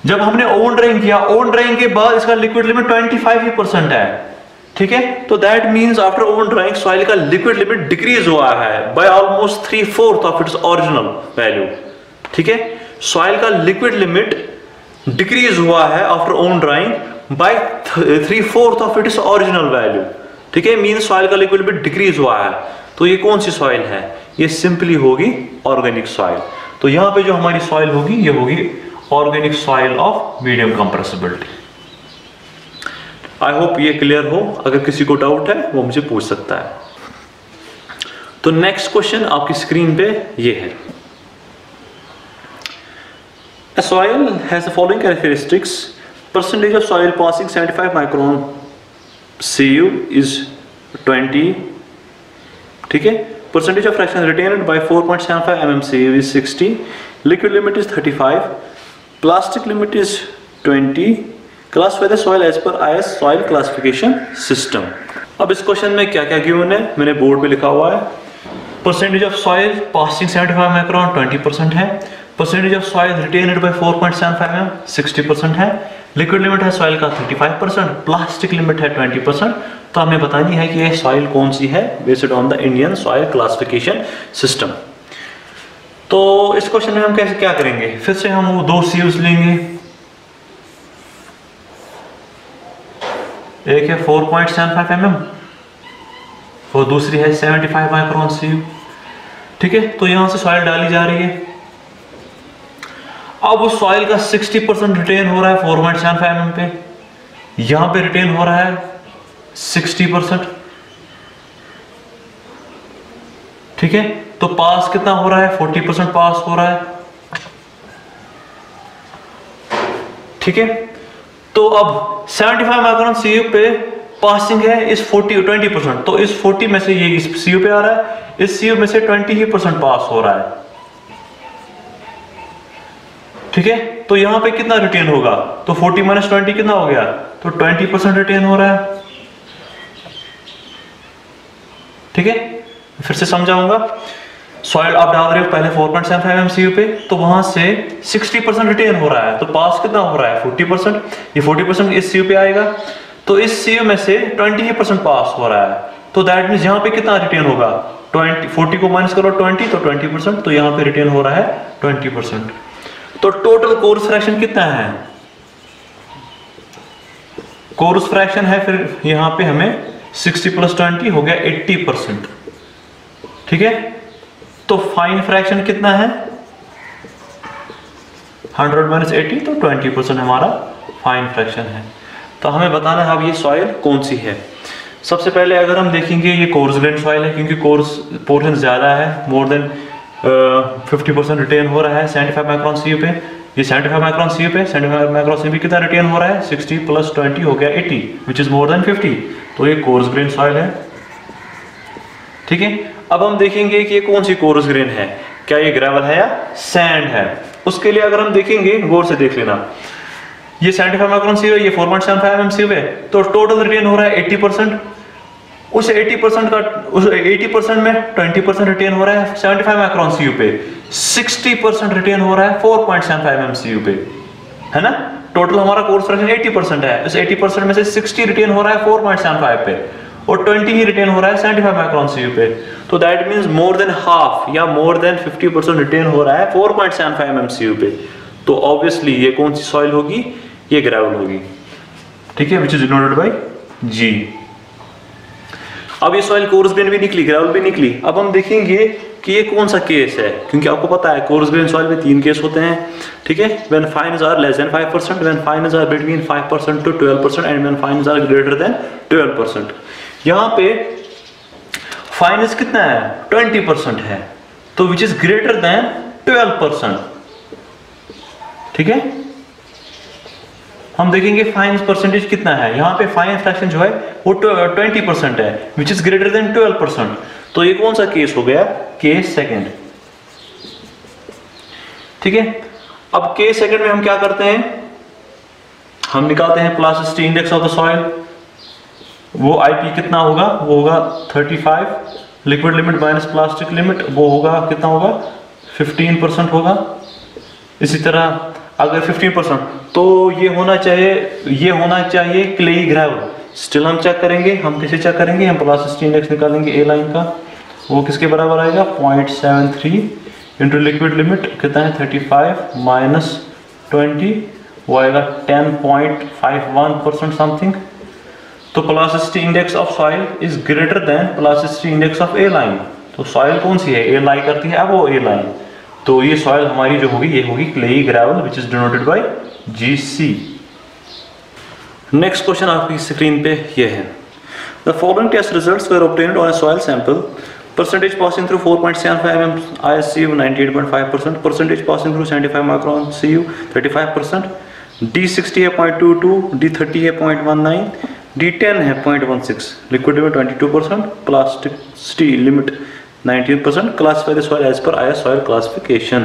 जब हमने ओन ड्राइंग किया ओन ड्राइंग के बाद इसका लिक्विड लिमिट 25 ही परसेंट है। ठीक है? तो that means after oven drying soil का लिक्विड लिमिट डिक्रीज हुआ है by almost three fourth of its original value ठीक है? सॉइल का लिक्विड लिमिट डिक्रीज हुआ है after oven drying by three fourth of its original value ठीक है मीन सॉइल का लिक्विड लिमिट डिक्रीज हुआ है। तो ये कौन सी सॉइल है? ये सिंपली होगी ऑर्गेनिक सॉइल तो यहाँ पे जो हमारी सॉइल होगी, ये होगी organic soil of medium compressibility I hope ये क्लियर हो। अगर किसी को डाउट है, वो मुझे पूछ सकता है। तो नेक्स्ट क्वेश्चन आपकी स्क्रीन पे ये है। A soil has the following characteristics. Percentage of soil passing 75 micron Cu is 20. ठीक है Percentage of fraction retained by 4.75 mm Cu is 60. Liquid limit is 35. Plastic limit is 20. Classify the soil as per I S soil classification system अब इस question में क्या क्या given है मैंने board पे लिखा हुआ है percentage of soil passing 75 micron 20 percent है percentage of soil retained by 4.75 M 60 percent है लिक्विड लिमिट है सॉइल का 35 परसेंट प्लास्टिक लिमिट है 20 परसेंट तो हमें बतानी है कि ये सॉइल कौन सी है based on the Indian soil classification system तो इस क्वेश्चन में हम कैसे क्या करेंगे? फिर से हम वो दो सीव्स लेंगे। एक है 4.75 पॉइंट mm और दूसरी है 75 माइक्रोन सी ठीक है? तो यहाँ से सॉइल डाली जा रही है। अब उस सॉइल का 60 परसेंट रिटेन हो रहा है four point seven five M पे। यहाँ पे रिटेन हो रहा है 60 परसेंट ठीक है? तो पास कितना हो रहा है? 40 परसेंट पास हो रहा है। ठीक है? तो अब 75 माइक्रोन सीयू पे पासिंग है इस 40 20 परसेंट तो इस 40 में से ये सीयू पे आ रहा है। इस सीयू में से 20 ही परसेंट पास हो रहा है। ठीक है? तो यहाँ पे कितना रिटेन होगा? तो 40 माइनस ट्वेंटी कितना हो गया? तो 20 परसेंट रिटेन हो रहा है। ठीक है? फिर से समझाऊँगा। सॉइल आप डाल रहे हो पहले 4.75 एमसीयू पे तो वहाँ से 60 परसेंट रिटेन हो रहा है। तो पास कितना हो रहा है? 40 परसेंट ये 40 परसेंट इस सीयू पे आएगा। तो इस सीयू में से 20 ही परसेंट पास हो रहा है। तो दैट मीन यहाँ पे कितना रिटेन होगा? 20 40 को माइनस करो 20 तो 20 परसेंट तो यहाँ पे रिटेन हो रहा है 20 परसेंट तो टोटल कोर्स फ्रैक्शन कितना है? कोर्स फ्रैक्शन है फिर यहाँ पे हमें 60 प्लस 20 हो गया 80 परसेंट ठीक है? तो फाइन फ्रैक्शन कितना है? 100 माइनस एटी तो 20 परसेंट हमारा फाइन फ्रैक्शन है। तो हमें बताना है अब ये सॉइल कौन सी है। सबसे पहले अगर हम देखेंगे ये कोर्स ग्रेन सॉइल है, क्योंकि कोर्स पोर्शन ज़्यादा है more than fifty percent retain हो रहा है सेवेंटी फाइव माइक्रॉन सी पे। ये सेवेंटी फाइव माइक्रॉन सी पे सेवेंटी फाइव माइक्रॉन सी पे कितना रिटेन हो रहा है? सिक्सटी प्लस ट्वेंटी हो गया eighty which is more than fifty तो ये कोर्स ग्रेन सॉइल है। ठीक है? अब हम देखेंगे कि ये कौन सी कोरस ग्रेन है। क्या ये ग्रेवल है या सैंड है? उसके लिए अगर हम देखेंगे, गौर से देख लेना। ये 75 माइक्रोन सी है, ये 4.75 एम सी है। तो टोटल रिटेन हो रहा है 80 परसेंट उस 80 परसेंट का, उस 80 परसेंट में 20 परसेंट रिटेन हो रहा है 75 माइक्रोन सी पे। 60 परसेंट रिटेन हो रहा है 4.75 एम सी पे। है ना? टोटल हमारा कोर्स फ्रैक्शन 80 परसेंट है। उस 80 परसेंट में से 60 रिटेन हो रहा है 4.75 पे और 20 ही रिटेन हो रहा है 75 माइक्रोन सी पे। तो that means more than half या मोर देन 50 परसेंट रिटेन हो रहा है 4.75 एम पे। तो ऑब्वियसली ये कौन सी सॉइल होगी? ये ग्रेवल होगी। ठीक है which is denoted by G अब ये सॉइल कोर्स ग्रेन भी निकली ग्रेवल भी निकली। अब हम देखेंगे कि ये कौन सा केस है, क्योंकि आपको पता है कोर्स ग्रेन सॉइल में तीन केस होते हैं, ठीक है? When fines are less than 5% when fines are between 5% to 12% and when fines are greater than 12% यहाँ पे फाइनेंस कितना है? ट्वेंटी परसेंट है। तो which is greater than twelve percent ठीक है? हम देखेंगे फाइन परसेंटेज कितना है। यहाँ पे फाइन फ्रैक्शन जो है, वो ट्वेंटी परसेंट है which is greater than twelve percent तो ये कौन सा केस हो गया? केस सेकेंड ठीक है? अब केस सेकेंड में हम क्या करते हैं? हम निकालते हैं plasticity index of the soil वो आईपी कितना होगा? वो होगा 35 liquid limit minus plastic limit वो होगा कितना होगा? 15 परसेंट होगा। इसी तरह अगर 15 परसेंट तो ये होना चाहिए, ये होना चाहिए क्ले ग्रेवल स्टिल हम चेक करेंगे, हम कैसे चेक करेंगे? हम प्लास्टिसिटी इंडेक्स निकालेंगे ए लाइन का. वो किसके बराबर आएगा? Point seven three into liquid limit कितना है? थर्टी फाइव माइनस ट्वेंटी वो आएगा ten point five one percent something तो plasticity index of soil is greater than plasticity index of A line तो सॉइल कौन सी है? ए लाई करती है, अब वो ए लाइन तो ये सॉइल हमारी जो होगी ये होगी clayey gravel which is denoted by G C next question आपकी स्क्रीन पे ये है the following test results were obtained on a soil sample percentage passing through 4.75 mm ISCU 98.5%, percentage passing through 75 micron CU 35%, D60 है 0.22, D30 है 0.19, D10 है 0.16, liquid में 22%, plastic steel limit 19%, classify the soil as per IS soil classification.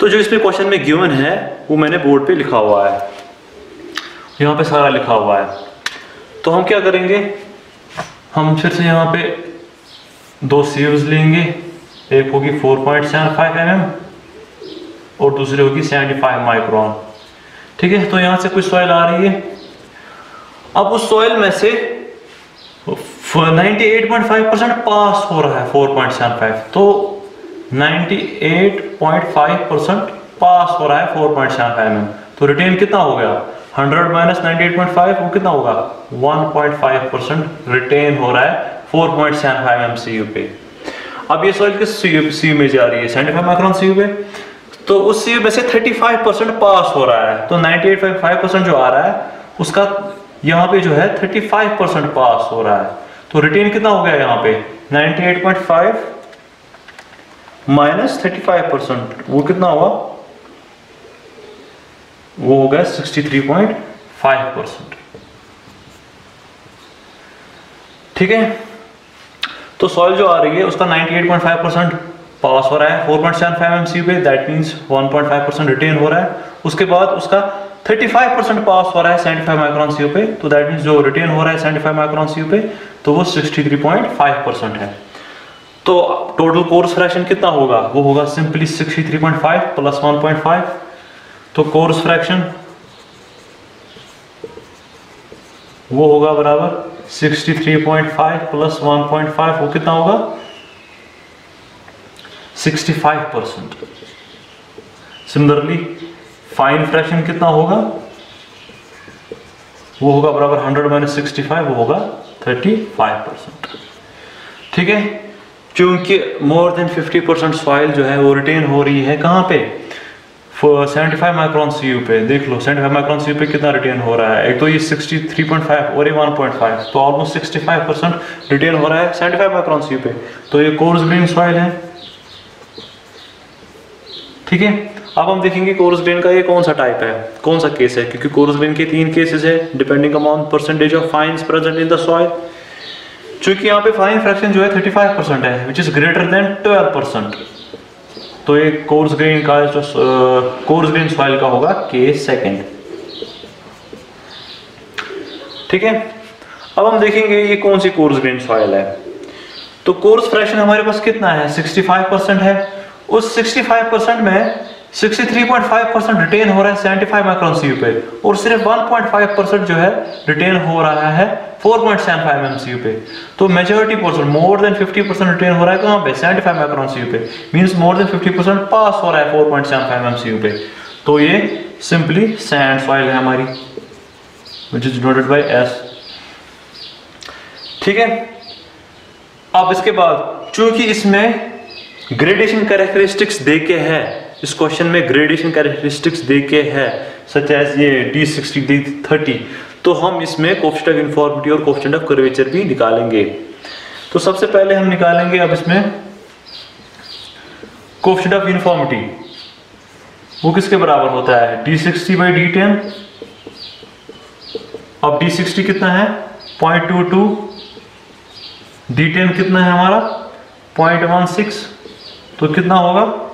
तो जो इसमें question में given है वो मैंने बोर्ड पे लिखा हुआ है। यहाँ पे सारा लिखा हुआ है। तो हम क्या करेंगे? हम फिर से यहाँ पे दो सीव्स लेंगे। एक होगी 4.75 पॉइंट mm और दूसरी होगी 75 माइक्रोन ठीक है? तो यहाँ से कुछ सॉइल आ रही है। अब उस सॉइल में से 98.5 परसेंट पास हो रहा है 4.75 तो 98.5 परसेंट पास हो रहा है 4.75 mm तो रिटेन कितना हो गया? 100 माइनस 98.5 वो कितना होगा? 1.5 परसेंट रिटेन हो रहा है 4.75 MCU पे. अब ये सॉइल किस सी में जा रही है? 75 माइक्रोन सी पे? तो उस सी में से 35 परसेंट पास हो रहा है. तो 98.5 परसेंट जो आ रहा है, उसका यहाँ पे जो है 35 परसेंट पास हो रहा है. तो रिटेन कितना हो गया यहाँ पे? 98.5 माइनस 35 परसेंट वो कितना हुआ? वो हो गया 63.5 परसेंट ठीक है? तो सॉइल जो आ रही है, उसका 98.5 परसेंट पास हो रहा है। 4.75 एमसी पे दैट मींस 1.5 परसेंट रिटेन हो रहा है। उसके बाद उसका 35 परसेंट पास हो रहा है 75 माइक्रोन सी पे तो दैट मींस जो रिटेन हो रहा है 75 माइक्रोन सी पे तो वो 63.5 परसेंट है। तो टोटल कोर्स फ्रैक्शन कितना होगा? वो होगा सिंपली 63.5 प्लस 1.5 तो कोर्स फ्रैक्शन वो होगा बराबर 63.5 प्लस 1.5 वो कितना होगा? 65 परसेंट सिमिलरली फाइन फ्रैक्शन कितना होगा? वो होगा बराबर 100 माइनस सिक्सटी वो होगा 35 परसेंट ठीक है? क्योंकि मोर देन 50 परसेंट सॉइल जो है, वो रिटेन हो रही है कहाँ पे? 75 माइक्रोन सी पे। देख लो 75 माइक्रोन सी पे कितना रिटेन हो रहा है? एक तो ये 63.5 और ये 1.5 तो ऑलमोस्ट 65 परसेंट रिटेन हो रहा है 75 माइक्रोन सी पे। तो ये कोर्स ग्रीन सॉइल है। ठीक है? अब हम देखेंगे कोर्स ग्रेन का ये कौन सा टाइप है, कौन सा केस है? क्योंकि कोर्स ग्रेन के तीन केसेस है depending upon percentage of fines present in the soil चूँकि यहाँ पे फाइन फ्रैक्शन जो है 35 परसेंट है which is greater than 12 percent तो ये कोर्स ग्रीन का, जो कोर्स ग्रीन सॉइल का होगा के सेकेंड ठीक है? अब हम देखेंगे ये कौन सी कोर्स ग्रीन सॉइल है। तो कोर्स फ्रैक्शन हमारे पास कितना है? 65 परसेंट है। उस 65 परसेंट में 63.5 परसेंट रिटेन हो रहा है 75 माइक्रोन सी पे और सिर्फ़ 1.5 परसेंट जो है रिटेन हो रहा है 4.75 एमसीयू पे। तो majority percent more than 50 percent retain हो रहा है कहाँ पे? 75 माइक्रोन सी पे। Means more than 50 percent pass हो रहा है 4.75 एमसीयू पे। तो ये सिंपली सैंड सॉइल है हमारी which is denoted by S ठीक है? अब इसके बाद, चूँकि इसमें ग्रेडेशन कैरेक्टरिस्टिक्स दे के है इस क्वेश्चन में ग्रेडेशन कैरेक्टरिस्टिक्स दे के है सच एज ये डी सिक्सटी डी थर्टी तो हम इसमें कोफ्स्ट ऑफ़ यूनिफॉर्मिटी और कोफ्स्ट ऑफ़ कर्वेचर भी निकालेंगे। तो सबसे पहले हम निकालेंगे अब इसमें कोफ्स्ट ऑफ़ यूनिफॉर्मिटी वो किसके बराबर होता है? D sixty by D ten अब डी सिक्सटी कितना है? Point two two D ten कितना है हमारा? पॉइंट वन सिक्स तो कितना होगा?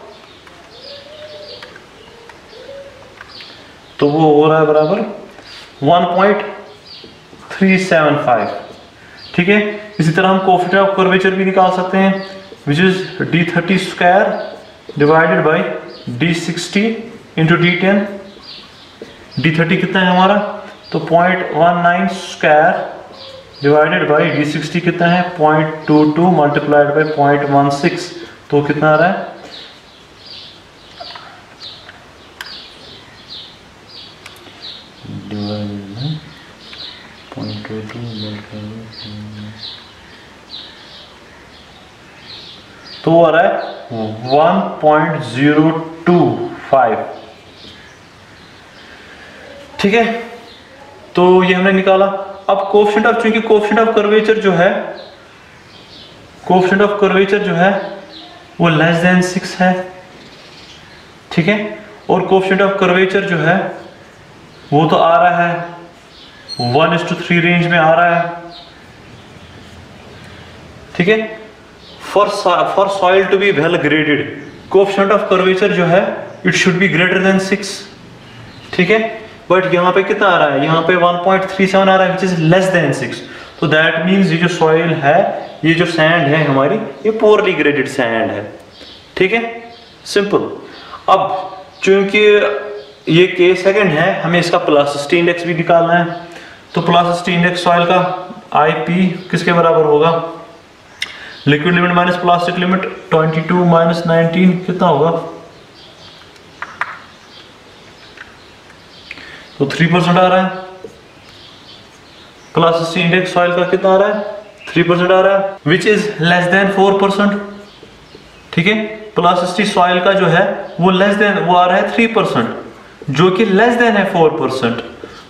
तो वो हो रहा है बराबर 1.375 ठीक है? इसी तरह हम कोफिट ऑफ़ कर्वेचर भी निकाल सकते हैं which is D thirty square divided by D sixty into D ten D thirty कितना है हमारा? तो point one nine square divided by D sixty कितना है? Point two two multiplied by point one six तो कितना आ रहा है? तो वो आ रहा है। One point zero two five. ठीक है? तो ये हमने निकाला। अब कोफिशिएंट ऑफ़ चूँकि कोफिशिएंट ऑफ़ कर्वेचर जो है कोफिशिएंट ऑफ़ कर्वेचर जो है, वो लेस देन सिक्स है। ठीक है? और कोफिशिएंट ऑफ़ कर्वेचर जो है, वो तो आ रहा है। One is to three range में आ रहा है। ठीक है? For for soil to be well graded coefficient of curvature जो है it should be greater than six ठीक है? बट यहाँ पे कितना आ रहा है? यहाँ पे 1.37 आ रहा है which is less than six तो दैट मीन्स ये जो सॉइल है, ये जो सैंड है हमारी, ये पोरली ग्रेडेड सैंड है। ठीक है? सिंपल अब, चूँकि ये के सेकंड है, हमें इसका प्लासिटी इंडेक्स भी निकालना है। तो प्लासिटी इंडेक्स सॉइल का आई पी किसके बराबर होगा? Liquid limit minus plastic limit 22 minus nineteen कितना होगा? तो थ्री परसेंट आ रहा है। प्लस इंडेक्स सॉइल का कितना आ रहा है? थ्री परसेंट आ रहा है which is less than four percent. ठीक है? प्लस सॉइल का जो है, वो लेस देन वो आ रहा है थ्री परसेंट, जो कि लेस देन है फोर परसेंट।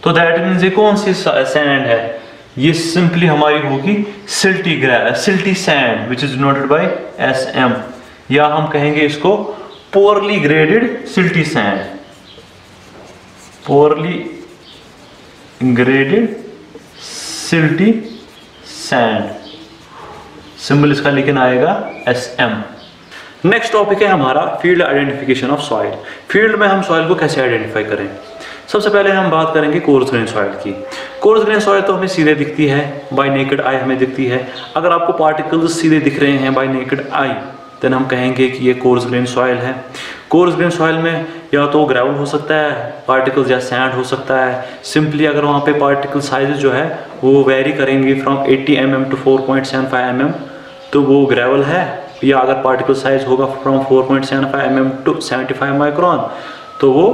तो दैट मीन ये कौन सी सैंड है? ये सिंपली हमारी होगी silty silty sand which is noted by S M या हम कहेंगे इसको poorly graded silty sand poorly graded silty sand symbol इसका लेकिन आएगा एस एम नेक्स्ट टॉपिक है हमारा field identification of soil field में हम सॉइल को कैसे आइडेंटिफाई करें? सबसे पहले हम बात करेंगे कोर्स ग्रेन सॉइल की। कोर्स ग्रेन सॉइल तो हमें सीधे दिखती है बाय नेकेड आई हमें दिखती है। अगर आपको पार्टिकल्स सीधे दिख रहे हैं बाय नेकेड आई देन हम कहेंगे कि ये कोर्स ग्रेन सॉइल है। कोर्स ग्रेन सॉइल में या तो ग्रेवल हो सकता है पार्टिकल्स या सैंड हो सकता है। सिंपली अगर वहाँ पे पार्टिकल साइज़ जो है वो वेरी करेंगे from 80 M mm to 4.75 M mm, तो वो ग्रेवल है। या अगर पार्टिकल साइज़ होगा from 4.75 M mm to 75 micron तो वो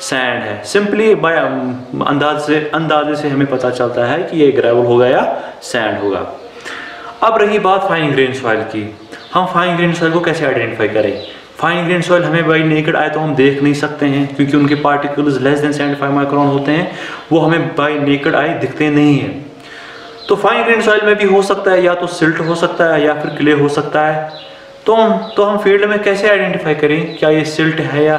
सैंड है। सिंपली बाय अंदाज से, अंदाजे से हमें पता चलता है कि ये ग्रेवल होगा या सैंड होगा। अब रही बात फाइन ग्रेन सॉइल की। हम फाइन ग्रेन सॉइल को कैसे आइडेंटिफाई करें? फाइन ग्रेन सॉइल हमें बाई नेकेड आए तो हम देख नहीं सकते हैं, क्योंकि उनके particles less than seventy five micron होते हैं, वो हमें बाई नेकेड आए दिखते नहीं हैं। तो फाइन ग्रेन सॉइल में भी हो सकता है, या तो सिल्ट हो सकता है, या फिर क्ले हो सकता है। तो हम तो हम फ़ील्ड में कैसे आइडेंटिफाई करें, क्या ये सिल्ट है या,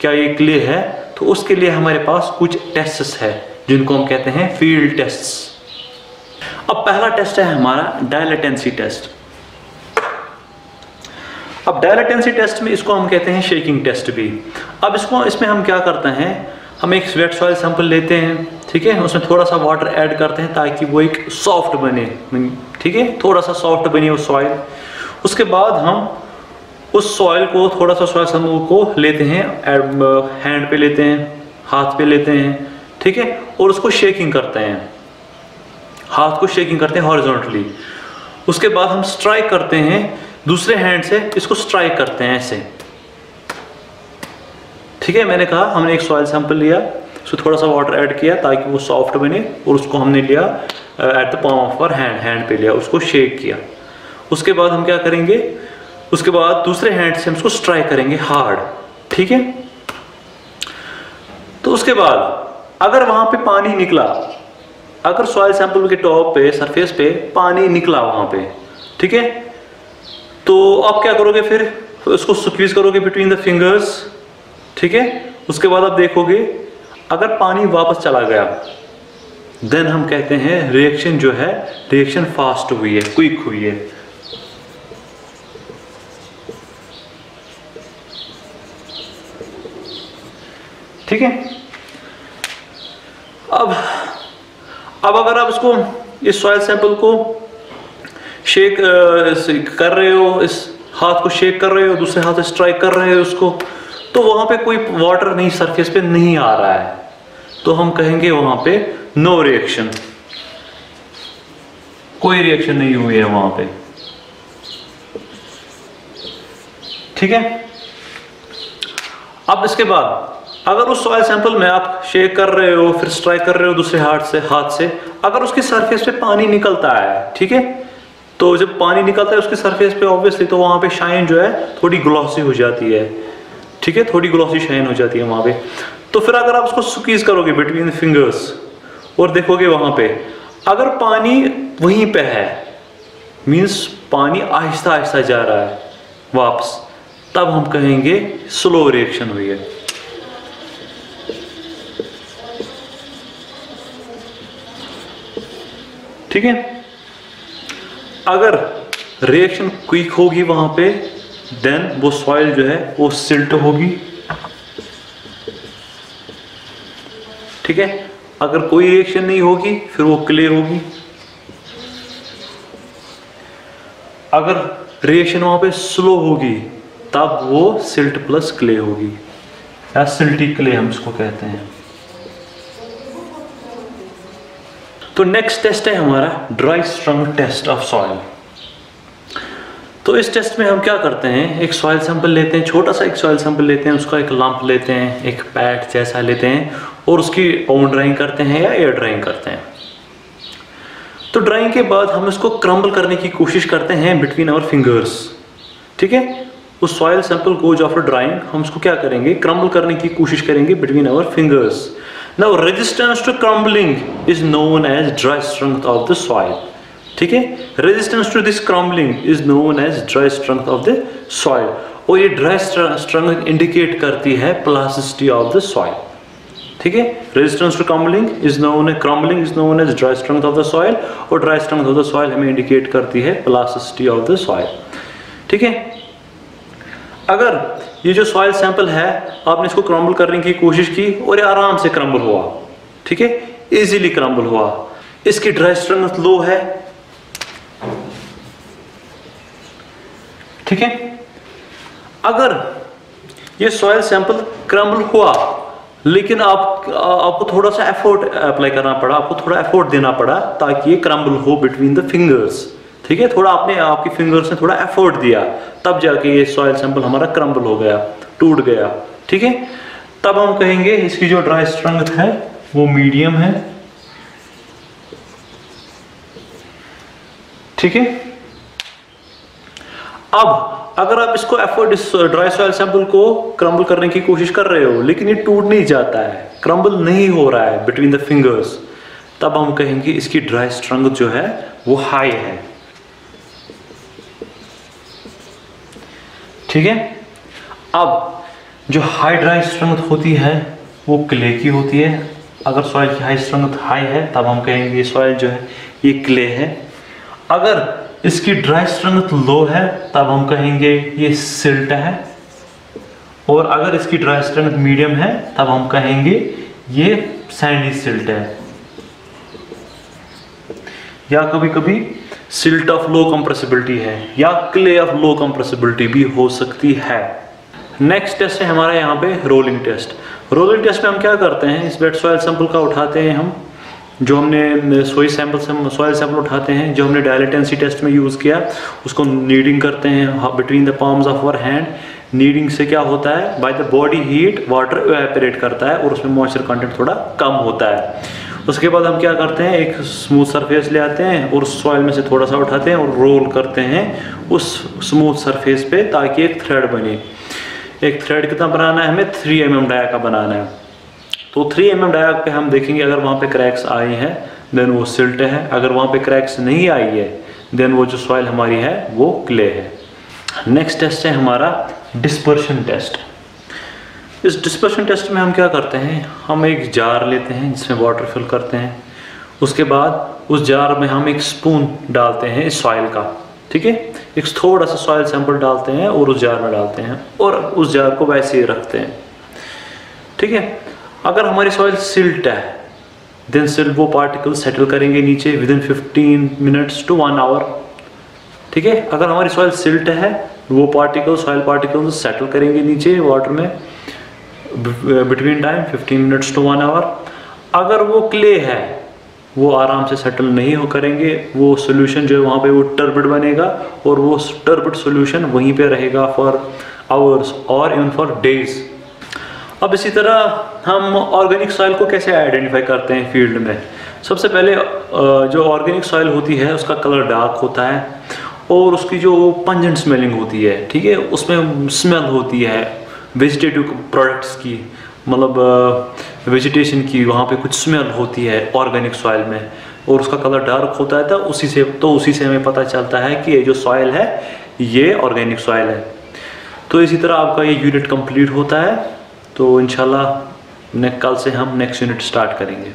क्या ये क्ले है? तो उसके लिए हमारे पास कुछ टेस्ट है, जिनको हम कहते हैं फ़ील्ड टेस्ट अब पहला टेस्ट है हमारा डायलेटेंसी टेस्ट अब डायलेटेंसी टेस्ट में इसको हम कहते हैं शेकिंग टेस्ट भी। अब इसको, इसमें हम क्या करते हैं, हम एक स्वेट सॉइल सैंपल लेते हैं, ठीक है? उसमें थोड़ा सा वाटर ऐड करते हैं ताकि वो एक सॉफ्ट बने, ठीक है? थोड़ा सा सॉफ्ट बने वो सॉइल उसके बाद हम उस सॉइल को, थोड़ा सा सॉइल सैंपल को लेते हैं हैंड पे लेते हैं, हाथ पे लेते हैं, ठीक है? और उसको शेकिंग करते हैं। हाथ को शेकिंग करते हैं हॉरिजॉन्टली उसके बाद हम स्ट्राइक करते हैं, दूसरे हैंड से इसको स्ट्राइक करते हैं ऐसे। ठीक है? मैंने कहा, हमने एक सॉइल सैंपल लिया उसको थोड़ा सा वाटर ऐड किया ताकि वो सॉफ्ट बने, और उसको हमने लिया at the palm of our hand hand पे लिया, उसको शेक किया। उसके बाद हम क्या करेंगे? उसके बाद दूसरे हैंड से हम उसको स्ट्राइक करेंगे हार्ड ठीक है? तो उसके बाद, अगर वहाँ पे पानी निकला, अगर सॉइल सैंपल के टॉप पे सरफेस पे पानी निकला वहाँ पे, ठीक है? तो आप क्या करोगे फिर? उसको स्क्वीज करोगे बिटवीन द फिंगर्स ठीक है? उसके बाद आप देखोगे, अगर पानी वापस चला गया देन हम कहते हैं रिएक्शन जो है रिएक्शन फास्ट हुई है क्विक हुई है। ठीक है? अब अब अगर आप इसको, इस सॉइल सैंपल को शेक कर रहे हो, इस हाथ को शेक कर रहे हो, दूसरे हाथ से स्ट्राइक कर रहे हो उसको तो वहाँ पे कोई वाटर नहीं सरफेस पे नहीं आ रहा है। तो हम कहेंगे वहाँ पे नो रिएक्शन कोई रिएक्शन नहीं हुई है वहाँ पे। ठीक है? अब इसके बाद अगर उस सॉइल सैंपल में आप शेक कर रहे हो, फिर स्ट्राइक कर रहे हो दूसरे हाथ से हाथ से, अगर उसकी सरफेस पे पानी निकलता है, ठीक है? तो जब पानी निकलता है, उसकी सरफेस पे ऑब्वियसली तो वहाँ पे शाइन जो है, थोड़ी ग्लॉसी हो जाती है। ठीक है? थोड़ी ग्लॉसी शाइन हो जाती है वहाँ पे। तो फिर अगर आप उसको सुकीज करोगे बिटवीन फिंगर्स और देखोगे वहाँ पे, अगर पानी वहीं पे है मीन्स पानी आहिस्ता आहिस्ता जा रहा है, वापस, तब हम कहेंगे स्लो रिएक्शन हुई है। ठीक है? अगर रिएक्शन क्विक होगी वहाँ पे देन वो सॉइल जो है, वो सिल्ट होगी। ठीक है? अगर कोई रिएक्शन नहीं होगी, फिर वो क्ले होगी। अगर रिएक्शन वहाँ पे स्लो होगी, तब वो सिल्ट प्लस क्ले होगी। या सिल्टी क्ले हम इसको कहते हैं। तो नेक्स्ट टेस्ट है हमारा dry strength test of soil तो इस टेस्ट में हम क्या करते हैं? एक सॉइल सैंपल लेते हैं, छोटा सा एक सॉइल सैंपल लेते हैं, उसका एक लंप लेते हैं, एक पैट जैसा लेते हैं और उसकी ओन ड्राइंग करते हैं या एयर ड्राइंग करते हैं। तो ड्राइंग के बाद हम इसको क्रम्बल करने की कोशिश करते हैं बिटवीन आवर फिंगर्स ठीक है? उस सॉइल सैंपल को जो आफ्टर ड्राइंग हम उसको क्या करेंगे? क्रम्बल करने की कोशिश करेंगे between our fingers now resistance to crumbling is known as dry strength of the soil ठीक है? Resistance to this crumbling is known as dry strength of the soil और ये ड्राई स्ट्रेंथ इंडिकेट करती है प्लासिसिटी ऑफ़ द सॉइल ठीक है? Resistance to crumbling is known है crumbling is known as dry strength of the soil और dry strength of the soil हमें indicate करती है प्लासिसिटी ऑफ़ द सॉइल ठीक है? अगर ये जो सॉइल सैंपल है, आपने इसको क्रम्बल करने की कोशिश की और ये आराम से क्रम्बल हुआ, ठीक है? इजीली क्रम्बल हुआ। इसकी ड्राई स्ट्रेंथ लो है, ठीक है? अगर ये सॉइल सैंपल क्रम्बल हुआ, लेकिन आप, आपको थोड़ा सा एफर्ट अप्लाई करना पड़ा, आपको थोड़ा एफर्ट देना पड़ा, ताकि ये क्रम्बल हो बिटवीन द फिंगर्स ठीक है? थोड़ा आपने, आपकी फिंगर्स ने थोड़ा एफर्ट दिया तब जाके ये सॉयल सैंपल हमारा क्रम्बल हो गया, टूट गया, ठीक है? तब हम कहेंगे इसकी जो ड्राई स्ट्रेंथ है, वो मीडियम है, ठीक है? अब, अगर आप इसको एफर्ट इस ड्राई सॉइल सैंपल को क्रम्बल करने की कोशिश कर रहे हो, लेकिन ये टूट नहीं जाता है क्रम्बल नहीं हो रहा है बिटवीन द फिंगर्स तब हम कहेंगे इसकी ड्राई स्ट्रेंथ जो है, वो हाई है। ठीक है? अब जो हाई ड्राई स्ट्रेंथ होती है, वो क्ले की होती है। अगर सॉइल की हाई स्ट्रेंथ हाई है, तब हम कहेंगे सॉइल जो है, ये क्ले है। अगर इसकी ड्राई स्ट्रेंथ लो है, तब हम कहेंगे ये सिल्ट है। और अगर इसकी ड्राई स्ट्रेंथ मीडियम है, तब हम कहेंगे ये सैंडी सिल्ट है। या कभी कभी सिल्ट ऑफ़ लो कंप्रेसिबिलिटी है, या क्ले ऑफ़ लो कंप्रेसिबिलिटी भी हो सकती है। नेक्स्ट टेस्ट है हमारा यहाँ पे रोलिंग टेस्ट रोलिंग टेस्ट में हम क्या करते हैं? इस वेट सॉइल सैंपल का उठाते हैं हम, जो हमने सोई सैंपल सॉइल सैंपल उठाते हैं, जो हमने डायलिटेंसी टेस्ट में यूज़ किया, उसको नीडिंग करते हैं between the palms of our hand kneading से क्या होता है? By the body heat water evaporate करता है और उसमें मॉइस्चर कंटेंट थोड़ा कम होता है। उसके बाद हम क्या करते हैं, एक स्मूथ सरफेस ले आते हैं और सॉइल में से थोड़ा सा उठाते हैं और रोल करते हैं उस स्मूथ सरफेस पे ताकि एक थ्रेड बने। एक थ्रेड कितना बनाना है हमें? थ्री एम एम डाया का बनाना है। तो थ्री एम एम डाया पे हम देखेंगे, अगर वहाँ पे क्रैक्स आए हैं देन वो सिल्ट है। अगर वहाँ पे क्रैक्स नहीं आई है देन वो जो सॉइल हमारी है, वो क्ले है। नेक्स्ट टेस्ट है हमारा डिस्पर्शन टेस्ट इस डिस्पर्शन टेस्ट में हम क्या करते हैं? हम एक जार लेते हैं जिसमें वाटर फिल करते हैं। उसके बाद उस जार में हम एक स्पून डालते हैं इस सॉइल का, ठीक है? एक थोड़ा सा सॉइल सैंपल डालते हैं और उस जार में डालते हैं और उस जार को वैसे ही रखते हैं, ठीक है? अगर हमारी सॉइल सिल्ट है देन सिल्ट वो पार्टिकल सेटल करेंगे नीचे within fifteen minutes to one hour ठीक है? अगर हमारी सॉइल सिल्ट है, वो पार्टिकल सॉइल पार्टिकल सेटल करेंगे नीचे वाटर में। Between time 15 minutes to one hour अगर वो क्ले है, वो आराम से सेटल नहीं हो करेंगे, वो सोल्यूशन जो है वहाँ पे वो टर्बिड बनेगा और वो टर्बिड सोल्यूशन वहीं पे रहेगा फॉर आवर्स और इवन फॉर डेज़ अब इसी तरह हम ऑर्गेनिक सॉइल को कैसे आइडेंटिफाई करते हैं फ़ील्ड में? सबसे पहले जो ऑर्गेनिक सॉइल होती है, उसका कलर डार्क होता है और उसकी जो पंजेंट स्मेलिंग होती है, ठीक है? उसमें स्मेल होती है। वेजिटेटिव प्रोडक्ट्स की मतलब वेजिटेशन की वहाँ पे कुछ स्मेल होती है ऑर्गेनिक सॉइल में और उसका कलर डार्क होता है तो उसी से तो उसी से हमें पता चलता है कि ये जो सॉइल है, ये ऑर्गेनिक सॉइल है। तो इसी तरह आपका ये यूनिट कंप्लीट होता है तो इंशाल्लाह कल से हम नेक्स्ट यूनिट स्टार्ट करेंगे।